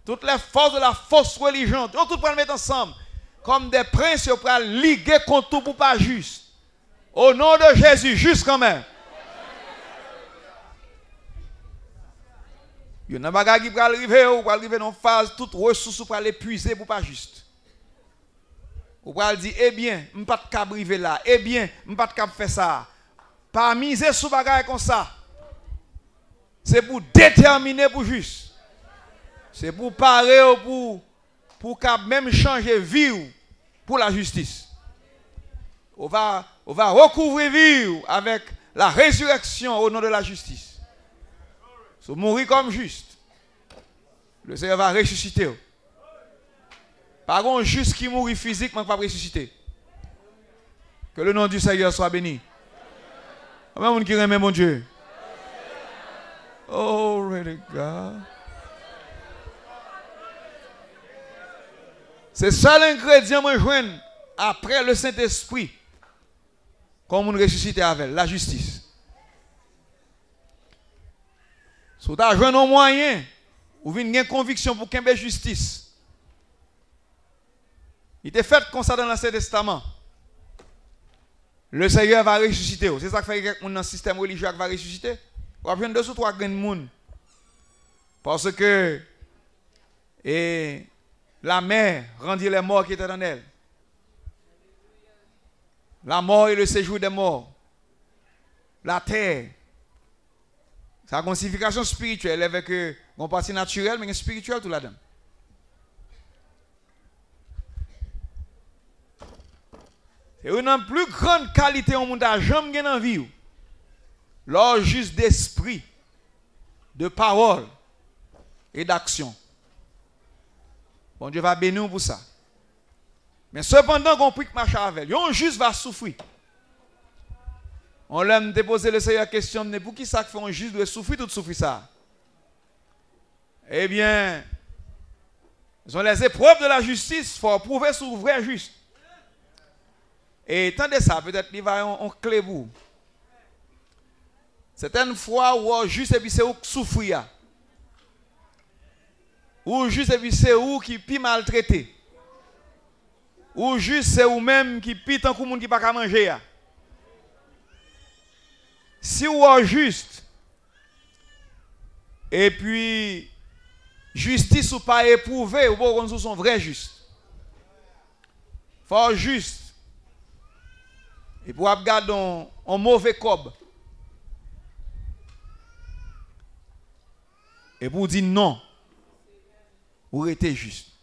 toutes les forces de la fausse religion, tout pour le mettre ensemble, comme des princes pour liguer contre tout pour pas juste. Au nom de Jésus, juste quand même. Il y a des choses qui peuvent arriver, ou arriver dans une phase, toutes ressources pour l'épuiser pour pas juste. Ou pour dire, eh bien, peux pas arriver là, eh bien, peux pas faire ça. Pas miser sur bagaille comme ça. C'est pour déterminer pour juste. C'est pour parer pour pour même changer vie pour la justice. On va, on va recouvrir vie avec la résurrection au nom de la justice. So, mourir comme juste. Le Seigneur va ressusciter. Par contre, juste qui mourit physiquement, pas ressusciter. Que le nom du Seigneur soit béni. Amen, mon Dieu. Oh, really God. C'est seul ingrédient que je après le Saint-Esprit. Comme on ressuscite avec la justice. Si vous avez un moyen, vous avez une conviction pour qu'il y ait justice. Il est fait comme ça dans l'Ancien Testament. Le Seigneur va ressusciter. C'est ça qui fait que dans le système religieux va ressusciter. Vous avez deux ou trois grands monde. Parce que Et la mer rendit les morts qui étaient dans elle. La mort et le séjour des morts. La terre. Sa signification spirituelle avec une partie naturelle, mais spirituelle tout là-dedans. C'est une plus grande qualité au monde à jamais la vie. L'or juste d'esprit, de parole et d'action. Bon Dieu va bénir pour ça. Mais cependant, on prie que marche avec on juste va souffrir. On l'aime déposer le Seigneur question, mais pour qui ça fait un juste doit souffrir tout souffrir ça Eh bien, ce sont les épreuves de la justice, il faut prouver sur vrai juste. Et tant de ça, peut-être qu'il va en clé vous. Certaines fois, où juste et puis c'est où souffrir. Ou juste et puis c'est où qui pi maltraité. Ou juste c'est où même qui pi tant que monde qui pas manger. Si ou juste et puis justice ou pas éprouvé ou bon sont vrai juste. Faut juste. Et pour regarder un, mauvais cob. Et pour dire non, vous êtes juste.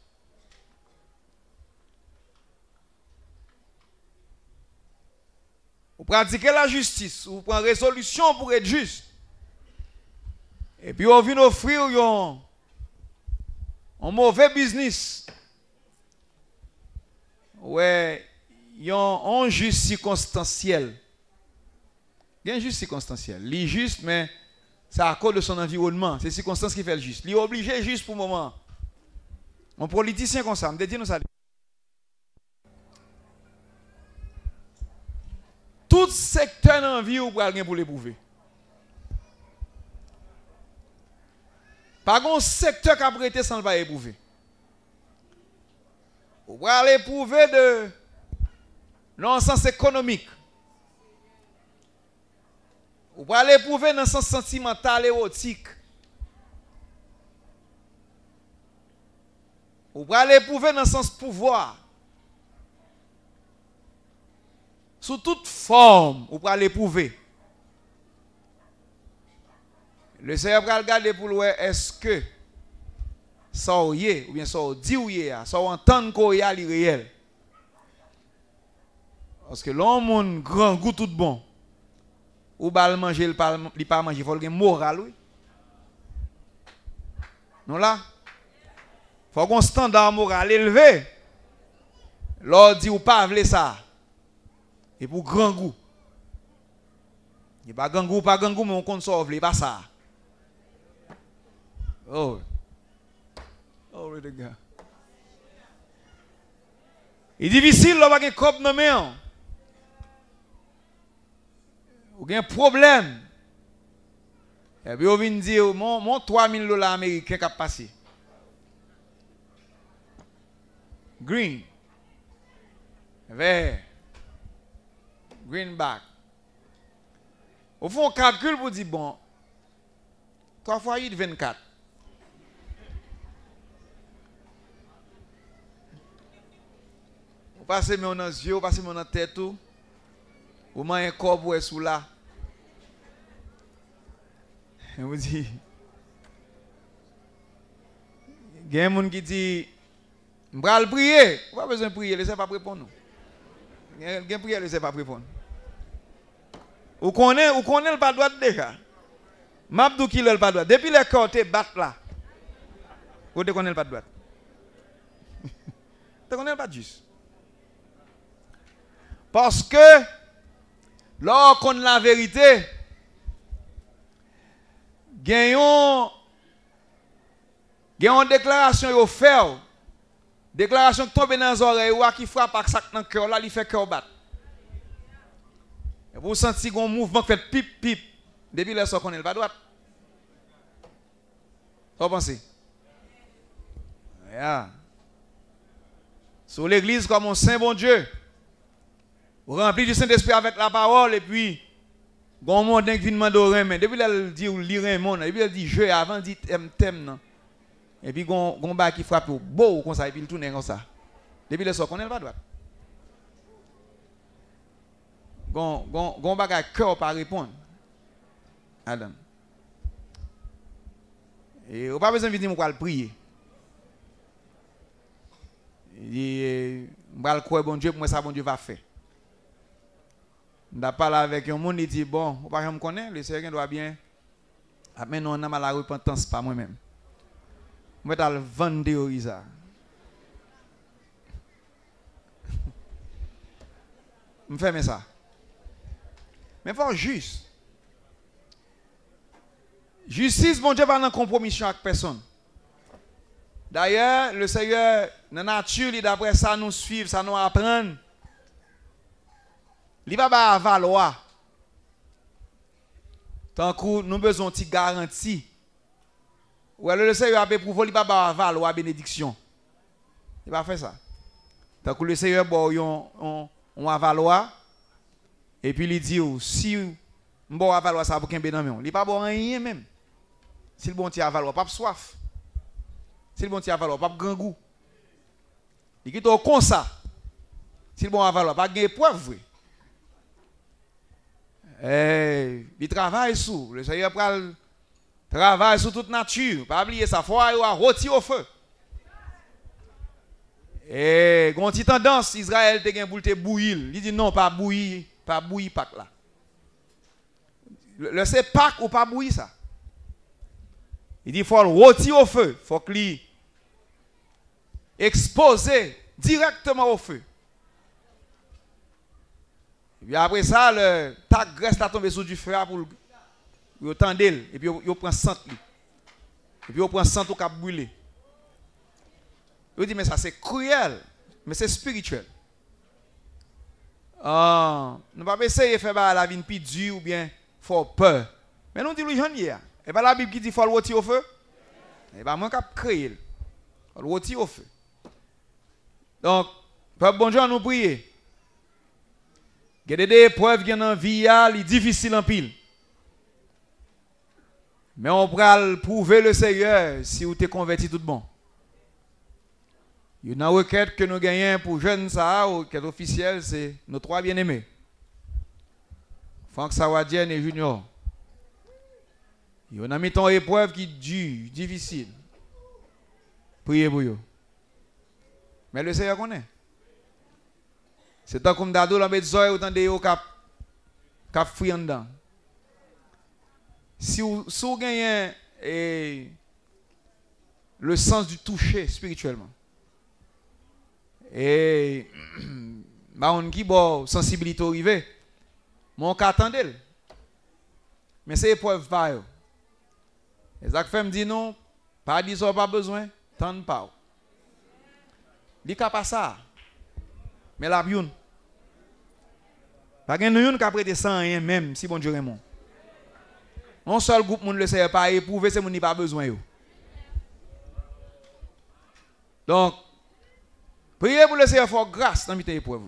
Vous pratiquez la justice, vous prenez résolution pour être juste. Et puis on vient offrir un, un mauvais business. Ouais, un juste circonstanciel. Il y a un juste circonstanciel. Il juste, mais c'est à cause de son environnement. C'est circonstance qui fait le juste. Il est obligé juste pour le moment. Un politicien comme ça, me dit nous ça. Tout secteur dans la vie, vous pouvez rien pour l'éprouver. Pas un secteur qui a prêté sans le éprouver. Vous pouvez l'éprouver de dans le sens économique. Vous pouvez l'éprouver dans non le sens sentimental, érotique. Vous pouvez l'éprouver dans non le sens pouvoir. sous toute forme, ou pour l'éprouver. Le Seigneur va regarder pour lui, est-ce que ça ou bien ça ou dit ou ça ou entend qu'on y a l'irréel. Parce que l'homme grand goût tout bon, ou pas manger, il pas pa manger, il faut le moral, oui. Non là? Il faut qu'on standard moral élevé. L'on dit ou pas ça. Et pour grand goût. Il pas grand goût, pas grand goût, mais on compte ça, pas ça. Oh. Oh, le gars. Il est difficile, là, pas cop nommé. Ou un problème. Et puis on vient dire, mon, mon 3000 dollars américains qui a passé. Green. Vert. Greenback. Au fond, on calcule pour dire, bon, 3 fois 8, 24. Vous passez mon dans les yeux, vous passez mon dans la tête. Vous mangez un corps pour sous là. Je vous dis, il y a des gens qui disent, je vais prier. Pas besoin de prier, laissez pas répondre. Il y a des prier, laissez pas répondre. Vous connaissez le pas déjà. Mabdou qui le pas droit. Depuis les côtés battent là. Vous connaissez le pas droit. Vous connaissez le pas juste. Parce que, lorsqu'on a la vérité, gagnons une déclaration fait déclaration tombe dans les oreilles qui frappe avec sac dans le cœur là il fait cœur battre et vous sentez un mouvement qui fait pip pip depuis le qu'on est pas droite vous pensez? Yeah. sur l'église comme un saint bon Dieu vous rempli du Saint-Esprit avec la parole et puis Gon monde qui vient demander mais depuis elle dit lire un monde, depuis elle dit je avant dit thème thème non? Et puis, gon gon bas qui frappe au beau comme ça, et puis il tourne comme ça. Depuis le soir, qu'on est pas droite. Gon gon gon bagay cœur pas répondre. Adam. Et on pas besoin de venir me prier. Et je vais croire bon Dieu pour moi ça bon Dieu va faire. Je parlé avec un monde qui dit bon, on pas me connaître, le Seigneur doit bien. Après nous on a la repentance pas moi-même. Je vais le vendre de Isa. Je fais ça. Mais il faut juste. Justice, bon Dieu, pas dans compromission avec personne. D'ailleurs, le Seigneur, dans la nature, d'après ça, nous suivre, ça nous apprendre. Il va pas valoir. Tant que nous avons besoin de garantie. Ou le Seigneur a éprouvé, il va pas valoir bénédiction. Il va faire ça. Tant que le Seigneur a un valoir, et puis il dit, oh, si bon a valoir ça pour qu'il il n'y a pas rien même. Si le bon a valoir, pas soif. Si le bon a valoir, pas grand goût. Il est comme ça. Si le bon a valoir, pas de preuve. Eh, il travaille sur. Le Seigneur travaille sur toute nature. Pas oublier sa foi, il a rôti au feu. Et eh, quand tendance, Israël te gen pour te bouillir. Il dit non, pas bouillir, pas bouillir pas là. Le c'est Pâques ou pas bouillir ça? Il dit faut le rôtir au feu, faut qu'il exposer directement au feu. Et puis après ça, le, ta graisse a tombé sur du feu pour le tendre et puis il prend sang et puis il prend sang au cap brûler. Il dit mais ça c'est cruel, mais c'est spirituel. Ah, nous ne pas essayer de faire la vie plus dure ou bien fort peur. Mais nous disons le hier. Et pas la Bible qui dit qu'il faut le rôtir au feu? Et pas moi qui créé. Il faut le rôtir au feu. Donc, peuple bon nous prier. Il y a des épreuves qui sont la vie, c'est difficile en pile. Mais on va prouver le Seigneur si vous êtes converti tout bon. Il y a une requête que nous gagnons pour jeunes, ça, requête officielle, c'est nos trois bien-aimés. Franck Sawadien et Junior. Il y a mis une épreuve qui dure, difficile. Priez pour eux. Mais le Seigneur connaît. C'est tant comme d'ado mettre zoy autant de yo cap cap fouiller dedans. Si vous, si eh, le sens du toucher spirituellement. Et bah on qui bon sensibilité arrivée. Mon attendez. Mais c'est épreuve pas. Et ça fait me dit non, pas ça pas besoin, tant pas. Dit pas ça. Mais la bioun. Pas gen yon prêté sans rien même si bon Dieu. Un seul groupe moun le sait pas éprouver c'est moun n'y pas besoin. Donc priez pour le Seigneur faire grâce dans mes épreuves.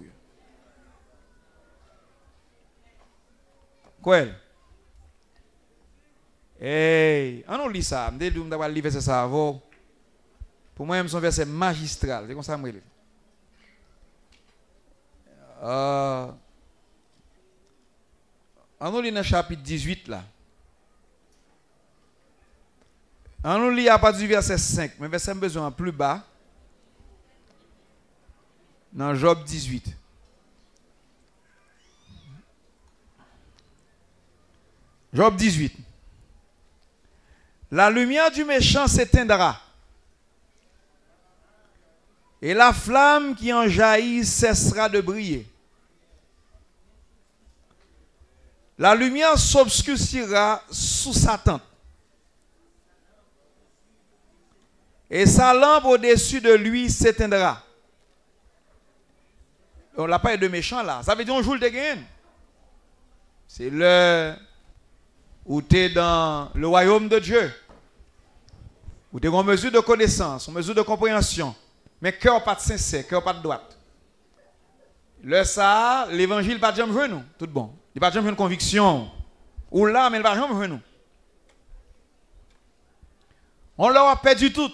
Quoi? Hey, on lit ça. Lire ça Pour moi, c'est un verset magistral. C'est comme ça que je euh, on lit dans le chapitre 18 là. On lit à partir du verset 5, mais verset besoin plus bas. Dans Job 18. Job 18. La lumière du méchant s'éteindra. Et la flamme qui en jaillit cessera de briller. La lumière s'obscurcira sous sa tente. Et sa lampe au-dessus de lui s'éteindra. On l'a pas de méchant là. Ça veut dire un jour de gain. C'est le où tu es dans le royaume de Dieu. Où tu es en mesure de connaissance, en mesure de compréhension. Mais cœur pas de sincère, cœur pas de droite. Le ça, l'évangile pas jamais nous, tout bon. Il va jamais une conviction. Ou là, mais il va jamais nous. On leur a perdu tout.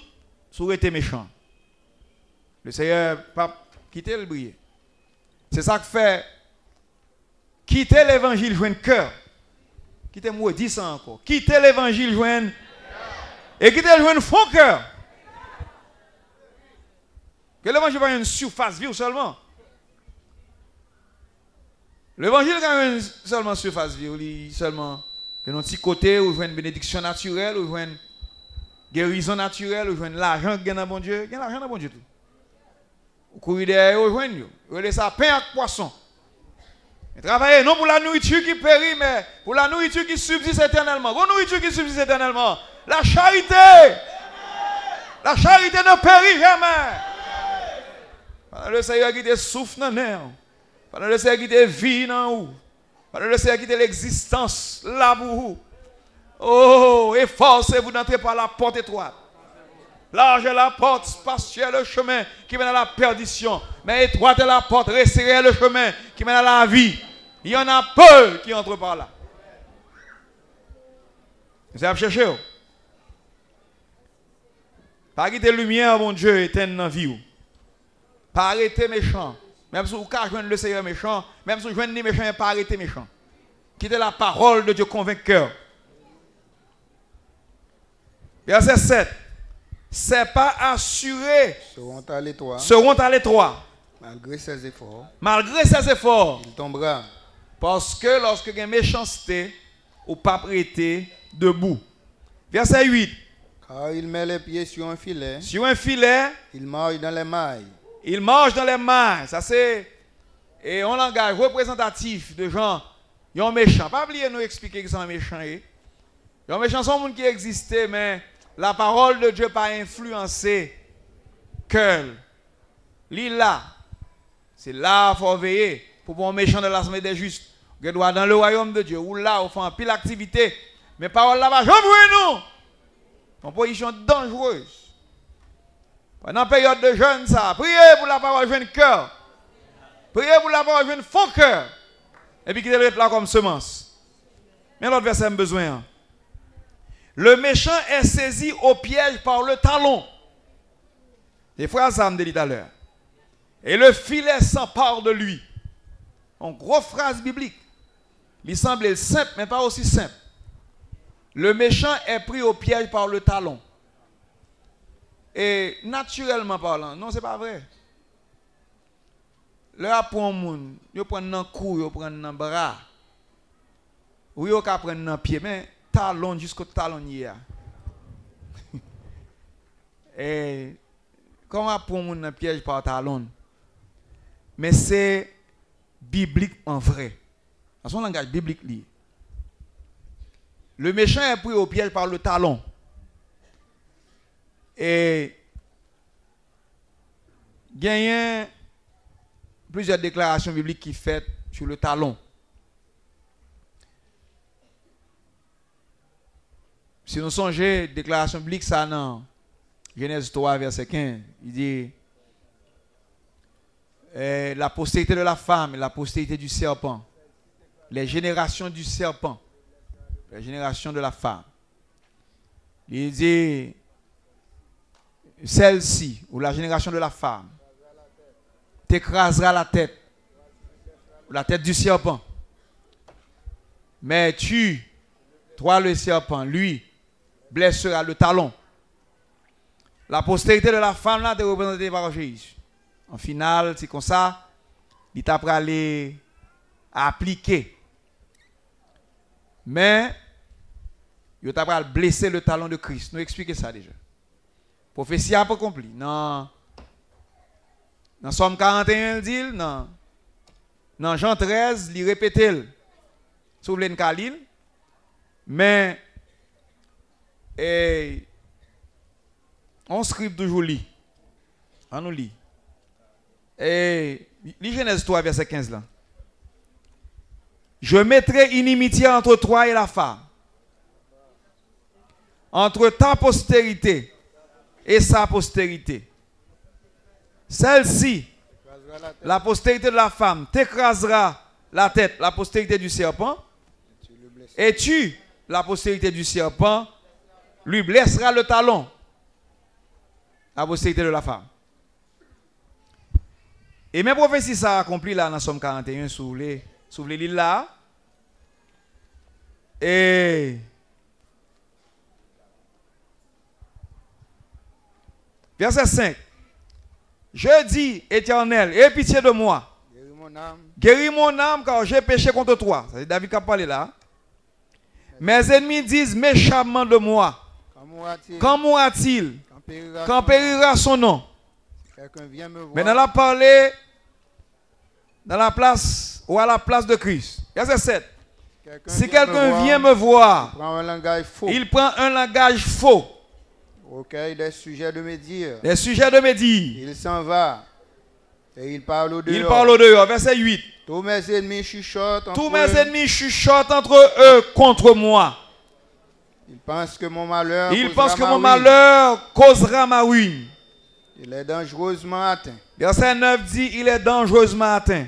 Si vous êtes méchant. Le Seigneur pas quitter le briller. C'est ça que fait quitter l'évangile, joindre cœur. Quittez-moi, dis ça encore. Quitter l'évangile, joindre. Et quitter le joindre fond cœur. Que l'évangile va une surface vue seulement. L'évangile quand même seulement surface vue, seulement que petit côté où une bénédiction naturelle, où une guérison naturelle, l'argent qui dans bon Dieu, a l'argent dans bon Dieu tout. Vous courez derrière, vous joignez, vous laissez ça pain avec poisson. Travaillez non pour la nourriture qui périt, mais pour la nourriture qui subsiste éternellement. La nourriture qui subsiste éternellement. La charité. La charité ne périt jamais. Le Seigneur qui te souffle dans pendant le Seigneur qui te vie dans vous. Pendant le Seigneur qui te l'existence là pour vous. Oh, efforcez-vous d'entrer par la porte étroite. Large est la porte, spacieux le chemin qui mène à la perdition. Mais étroite est la porte, resserré le chemin qui mène à la vie. Il y en a peu qui entrent par là. Vous avez cherché oh? Pas quitter lumière, mon Dieu, éteindre la vie. Oh. Pas arrêter méchant. Même si vous joindre le Seigneur méchant, même si vous joignez les méchants, pas arrêter méchant. Quittez la parole de Dieu convainqueur. Verset 7. C'est pas assuré. Seront à l'étroit. Seront à l'étroit. Malgré ses efforts. Malgré ses efforts. Il tombera. Parce que lorsque il y a méchanceté, ou pas prêté debout. Verset 8. Car il met les pieds sur un filet. Sur un filet. Il marche dans les mailles. Il marche dans les mailles. Ça c'est et un langage représentatif de gens qui sont méchants. Pas oublier nous expliquer qu'ils sont méchants. Les eh. méchants sont des gens qui existaient, mais la parole de Dieu pas influencé cœur. Là, c'est là qu'il faut veiller pour un méchant de l'assemblée des justes. Vous doit dans le royaume de Dieu, ou là, on fait un pile d'activité. Mais parole là-bas, j'en nous. En position dangereuse. Pendant la période de jeûne, ça, priez pour la parole jeune cœur. Priez pour la parole jeune faux cœur. Et puis qu'il est là comme semence? Mais l'autre verset a besoin. Le méchant est saisi au piège par le talon. Les frères ça me tout à l'heure. Et le filet s'empare de lui. En grosse phrase biblique. Il semble simple, mais pas aussi simple. Le méchant est pris au piège par le talon. Et naturellement parlant, non, c'est pas vrai. Le apprend moun, yo prend nan cou, yo prend nan bras. Ou yo ka prendre nan pied, mais talon jusqu'au talonnier. Et comment apprend moun nan piège par talon? Mais c'est biblique en vrai. Dans son langage biblique. Le méchant est pris au piège par le talon. Et il y a plusieurs déclarations bibliques qui faites sur le talon. Si nous songez, déclaration biblique, ça dans Genèse 3, verset 15, il dit eh, la postérité de la femme et la postérité du serpent, les générations du serpent, les générations de la femme. Il dit celle-ci, ou la génération de la femme, t'écrasera la tête, la tête du serpent. Mais tu, toi le serpent, lui, blessera le talon. La postérité de la femme là est représentée par Jésus. En final, c'est comme ça, il t'a aller appliquer. Mais, il t'a blesser le talon de Christ. Nous expliquons ça déjà. Prophétie a pas accompli. Non. Dans Somme 41, il dit, non. Dans Jean 13, il répète. Voulez Khalil. Mais, et, on script toujours lit. On nous lit. Et, lit Genèse 3, verset 15 là. Je mettrai inimitié entre toi et la femme. Entre ta postérité et sa postérité. Celle-ci, la postérité de la femme, t'écrasera la tête, la postérité du serpent. Et tu, la postérité du serpent, lui blessera le talon. la postérité de la femme. Et mes prophéties ça accompli là dans Somme 41 sous les l'île là. Et verset 5. Je dis, éternel, aie pitié de moi. Guéris mon âme. Guéris mon âme car j'ai péché contre toi. C'est David qui a parlé là. Mes ennemis disent méchamment de moi. Quand mourra-t-il Quand périra son nom vient me voir. Maintenant, là, parler dans la place ou à la place de Christ. Verset 7. Quelqu'un Si quelqu'un vient me voir, prend un langage faux. il prend un langage faux, Recueille des sujets de mes dires. des sujets de me dire. Il s'en va. Et il parle au dehors. Il parle au dehors. Verset 8. Tous mes ennemis chuchotent entre Tous mes eux. ennemis chuchotent entre eux contre moi. Ils pensent que mon que malheur causera ma ruine. Il est dangereusement atteint. Verset 9 dit, il est dangereusement atteint.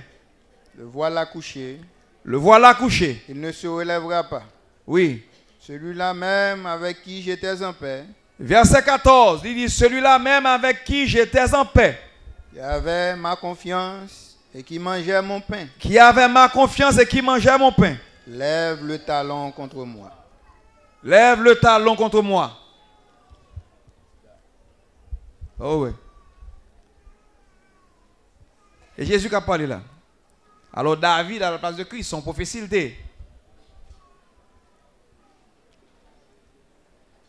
Le voilà couché. Le voilà couché. Il ne se relèvera pas. Oui. Celui-là même avec qui j'étais en paix, Verset 14, il dit, celui-là même avec qui j'étais en paix, qui avait ma confiance et qui mangeait mon pain, qui avait ma confiance et qui mangeait mon pain, lève le talon contre moi. Lève le talon contre moi. Oh oui. Et Jésus qui a parlé là. Alors David à la place de Christ, son prophétie était.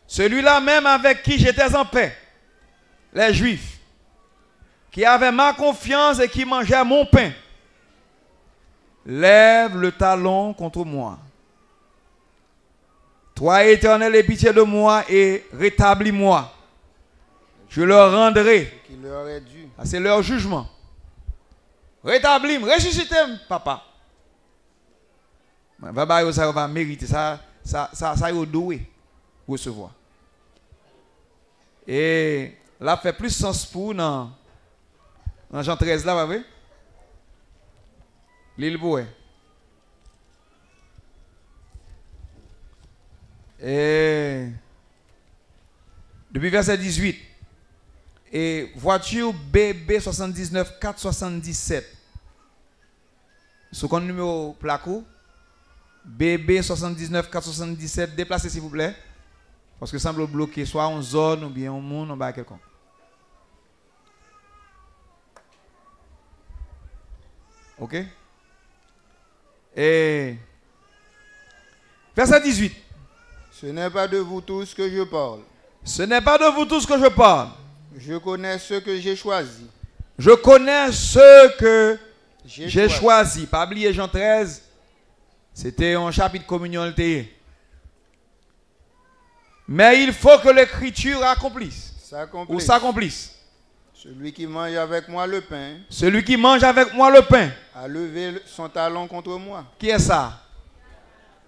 Celui-là même avec qui j'étais en paix, les Juifs, qui avaient ma confiance et qui mangeaient mon pain, lève le talon contre moi. Toi, éternel, aie pitié de moi et rétablis-moi. Je leur rendrai. Ah, C'est leur jugement. Rétablis-moi, ressuscitez-moi, papa. Papa, ça va mériter, ça, ça, ça, ça, doué recevoir. Et là, fait plus sens pour nous dans, dans Jean 13 là, vous voyez? L'île Boué. Et depuis verset 18, et voiture BB 79 477. Sous compte numéro placo, BB 79 477, déplacez s'il vous plaît. Parce que semble bloquer soit en zone ou bien en monde ou bien quelconque. Ok? Et verset 18. Ce n'est pas de vous tous que je parle. Ce n'est pas de vous tous que je parle. Je connais ceux que j'ai choisis. Je connais ceux que J'ai choisi. Pas oublier Jean 13. C'était un chapitre communion. Mais il faut que l'écriture accomplisse. Ou s'accomplisse. Celui qui mange avec moi le pain Celui qui mange avec moi le pain. a levé le- son talon contre moi. Qui est ça?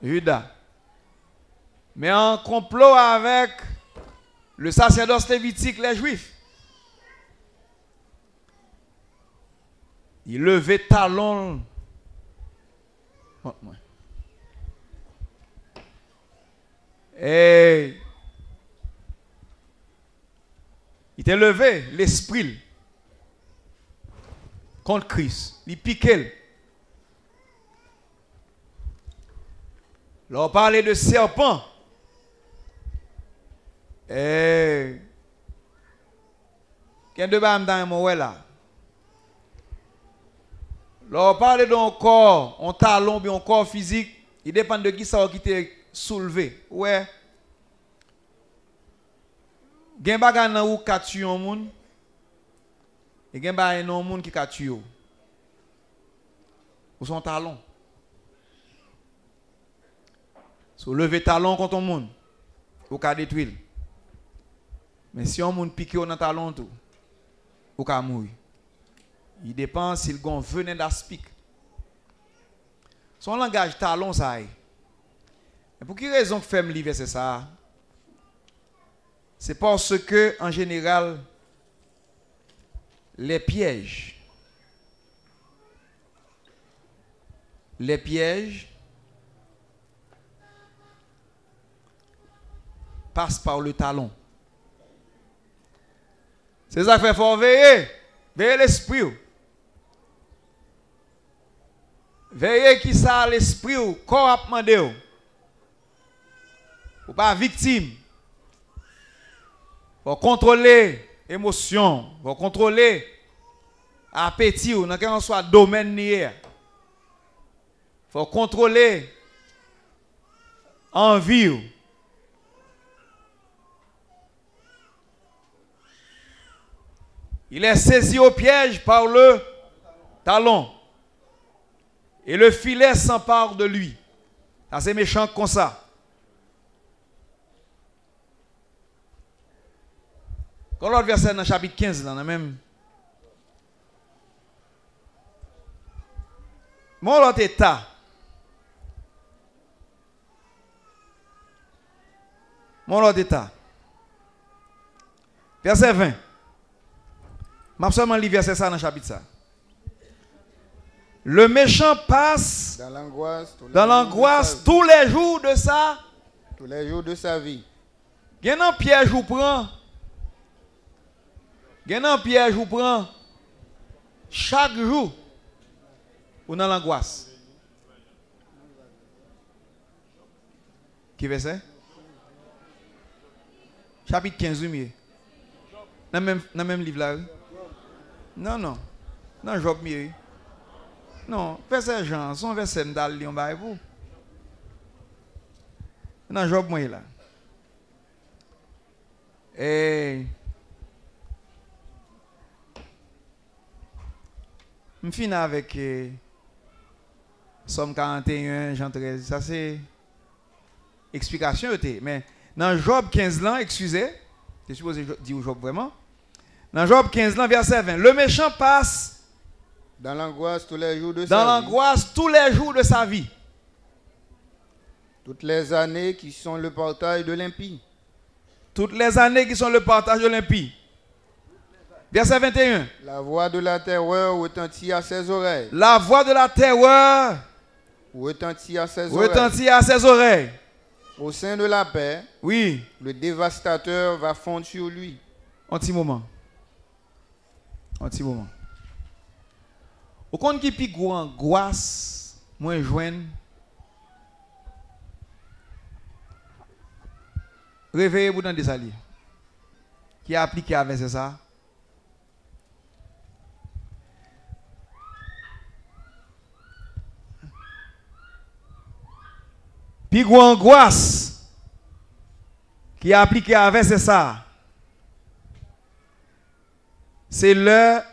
Judas. Mais en complot avec le sacerdoce lévitique, les juifs. Il levait talon. Et il était levé, l'esprit, contre Christ. Il piquait. Là, on parlait de serpent. Eh. Hey. Ken de ba mdan yon mwen la? Lò parle don kor, on talon bi yon kor fizik, i depan de ki sa wak ki te souleve. Ouè. Gen ba gan nan ou katu yon moun, e gen ba yon moun ki katu yo. Ou son talon. Sou leve talon konton moun, ou ka detwil. Mais si un monde pique dans talon tout, ou ka. Il dépend s'il gon venin d'aspic. Son langage talon ça. Et pour quelle raison que fait me livrer c'est ça? C'est parce que en général les pièges les pièges passent par le talon. Se sa fe for veye, veye l'esprit ou. Veye ki sa l'esprit ou, kor ap mande ou. Ou pa viktim. Ou kontrole emosyon, ou kontrole apeti ou nan ken an swa domen niye. Ou kontrole anvi ou. Il est saisi au piège par le talon. Et le filet s'empare de lui. Ça, c'est méchant comme ça. Quand l'autre verset dans le chapitre 15, là, même. Mon l'autre état. Mon l'autre état. Verset 20. Je seulement lire verset ça dans le chapitre ça. Le méchant passe Dans l'angoisse, tous les jours de sa vie- tous les jours de sa vie. Il y a un piège ou prend. Il y a un piège ou prend. Chaque jour. Ou dans l'angoisse. Qui verset? Chapitre 15, oui, mieux. Dans même, dans le même livre là. Non, non. Dans Job, mieux. Non, verset Jean, son verset m'dal li on bail pour. Dans Job, moi là. Et je finis avec euh, Somme 41, Jean 13. Ça, c'est explication. Mais dans Job 15 ans, excusez, je suppose dire Job vraiment. Dans Job 15 ans, verset 20, le méchant passe Dans l'angoisse tous les jours de dans sa vie. l'angoisse tous les jours de sa vie. Toutes les années qui sont le portail de l'impie. Toutes les années qui sont le partage de l'impie. Verset 21. La voix de la terreur retentit à ses oreilles. La voix de la terreur Retentit à ses oreilles. retentit à ses oreilles. Au sein de la paix, Oui, le dévastateur va fondre sur lui. un petit moment. Un petit moment. Au compte qui pique gros angoisse, moins joindre réveillez-vous dans des alliés qui a appliqué avec ça. Plus gros angoisse qui a appliqué avec ça. C'est l'heure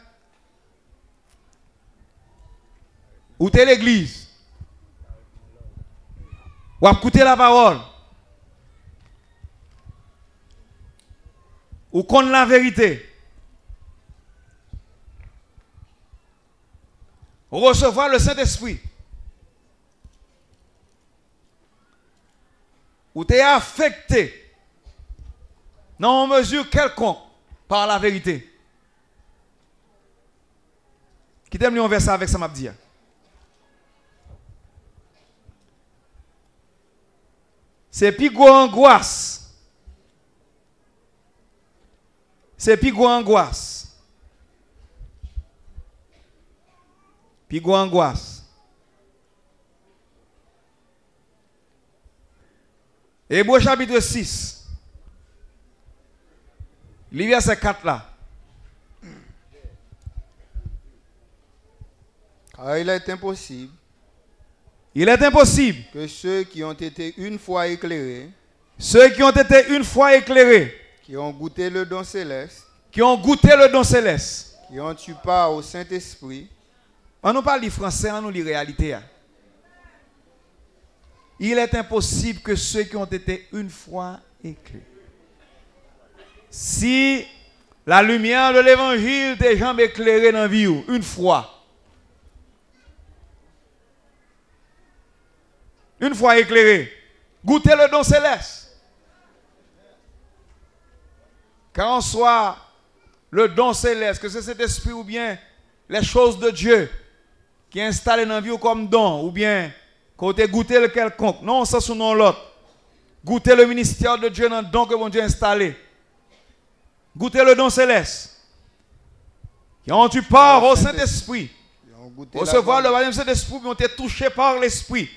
où tu es l'église? Ou écouter la parole? Ou qu'on la vérité? Recevoir le Saint-Esprit? Ou tu es affecté dans une mesure quelconque par la vérité? Qui t'aime lire un verset avec ça m'a dit. C'est plus gros angoisse. C'est plus gros angoisse. Plus gros angoisse. Hébreu chapitre 6. Le verset 4 là. Car il est impossible Il est impossible. que ceux qui ont été une fois éclairés, Ceux qui ont été une fois éclairés, qui ont goûté le don céleste, qui ont goûté le don céleste, qui ont eu part au Saint-Esprit, on nous parle français, on nous lit réalité. hein. Il est impossible que ceux qui ont été une fois éclairés. Si la lumière de l'évangile des gens éclairés dans la vie, une fois, une fois éclairé, goûtez le don céleste. Quand on soit le don céleste, que c'est cet esprit ou bien les choses de Dieu qui est installé dans la vie ou comme don, ou bien côté goûter le quelconque. Non, ça sous non l'autre. Goûter le ministère de Dieu dans le don que mon Dieu a installé. Goûter le don céleste. qui ont eu part au Saint-Esprit, recevoir le du Saint-Esprit, qui ont été touchés par l'Esprit,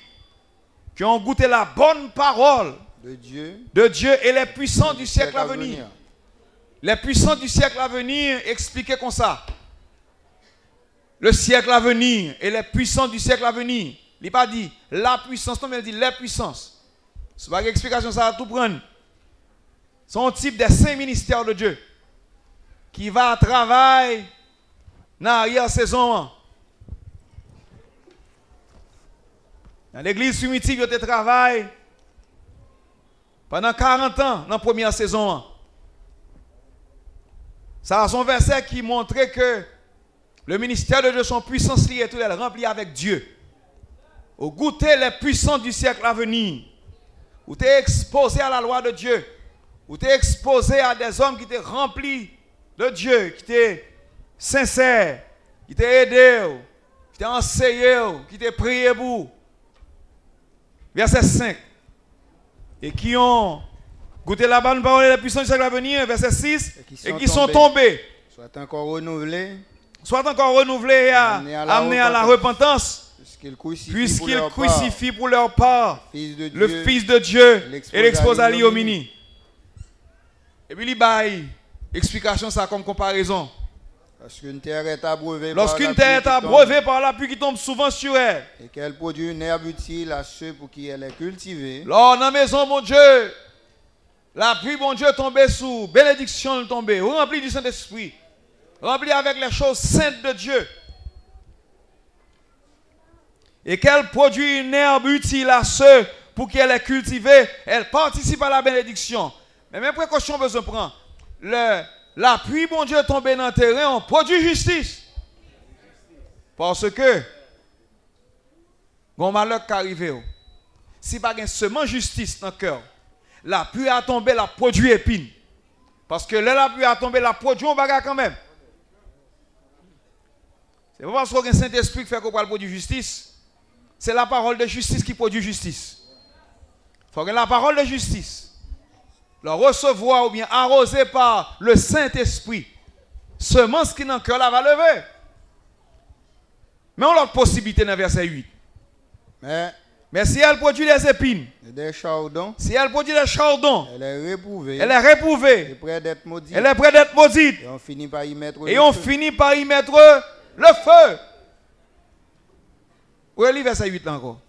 qui ont goûté la bonne parole de Dieu de Dieu et les puissants du siècle à venir. Les puissants du siècle à venir, expliquez comme ça. Le siècle à venir et les puissants du siècle à venir. Il n'a pas dit la puissance, non, mais il dit les puissances. C'est pas une explication, ça va tout prendre. C'est un type des saints ministères de Dieu qui va travailler dans l'arrière-saison. Dans l'église primitive, il travaille pendant 40 ans dans la première saison. Ça a son verset qui montrait que le ministère de Dieu, son puissance liée, tout est rempli avec Dieu. Au goûter les puissants du siècle à venir, où tu es exposé à la loi de Dieu, où tu es exposé à des hommes qui étaient remplis de Dieu, qui étaient sincères, qui t'ont aidé, qui t'ont enseigné, qui t'ont prié pour. Verset 5 et qui ont goûté la bonne parole et la puissance du siècle à venir, verset 6, Et qui sont et qui sont tombés. soit encore renouvelés, soit encore renouvelés et à- Amenés à la amenés repentance, puisqu'ils crucifient, pour leur part. crucifient pour leur part Fils de le Fils de Dieu et l'expose à l'ignominie. Et puis, il baille. Explication ça comme comparaison. Lorsqu'une terre est abreuvée par Lorsqu'une la terre pluie est qui tombe, abreuvée par la pluie qui tombe souvent sur elle, et qu'elle produit une herbe utile à ceux pour qui elle est cultivée, Lors dans la maison, mon Dieu, la pluie, mon Dieu, tombée sous bénédiction tombée, remplie du Saint-Esprit, remplie avec les choses saintes de Dieu. Et qu'elle produit une herbe utile à ceux pour qui elle est cultivée, elle participe à la bénédiction. Mais même précaution besoin prendre. Le, la pluie, mon Dieu, tombée dans le terrain, on produit justice. Parce que, bon malheur qui arrive, oh. si pas seulement justice dans le cœur, la pluie a tombé, la produit épine. Parce que là, la pluie a tombé, la produit un bagage quand même. C'est pas parce qu'un Saint-Esprit fait qu'on parle produire justice. C'est la parole de justice qui produit justice. Il faut que la parole de justice, le recevoir ou bien arrosé par le Saint-Esprit, semence qui dans cœur, là va lever. Mais on a l'autre possibilité dans le verset 8. mais Mais si elle produit des épines, des chardons, si elle produit des chardons, elle est réprouvée, elle est et réprouvée, près d'être maudite, elle est près d'être maudite, et on finit par y mettre et le on feu. finit par y mettre le feu. Où est le verset 8 là encore?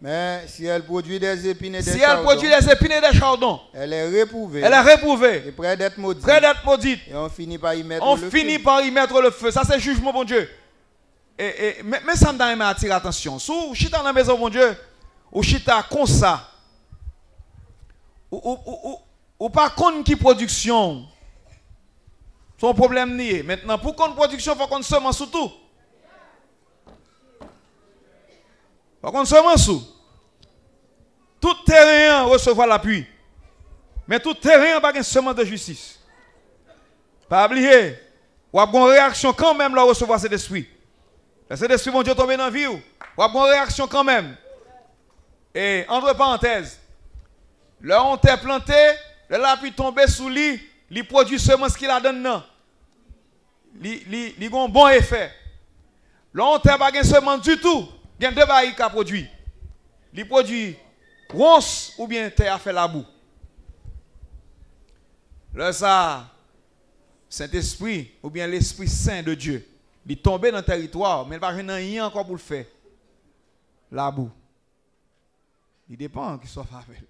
Mais si elle produit des épines et des Si elle chardons, produit des épines et des chardons, elle est réprouvée, elle est réprouvée, et près d'être maudite, près d'être maudite, et on finit par y mettre on le finit feu. par y mettre le feu. Ça, c'est jugement, bon Dieu. Et, et- mais, mais ça me donne attirer attention. Si vous chita dans la maison, bon Dieu, ou chita comme ça, ou, ou, ou, ou- pas contre qui production, son problème nié. Maintenant, pour qu'on production, il faut qu'on semence surtout. Semence sous. Tout terrain recevoir l'appui. Mais tout terrain pas une semence de justice. Pas oublier. Ou a une réaction quand même là recevoir cet esprit. Le Saint-Esprit, mon Dieu, tomber dans la vie. Ou a une réaction quand même. Et entre parenthèses, là on t'a planté, là la pluie tomber sous lui, il produit semence qu'il a donné. Il a un bon effet. Là on t'a pas semence du tout. Il y a deux bails qui a produit. Il produit ronce ou bien terre a fait la boue. Là ça, Saint-Esprit, ou bien l'Esprit Saint de Dieu, il est tombé dans le territoire, mais il va rien encore pour le faire. La boue. Il dépend qui soit avec.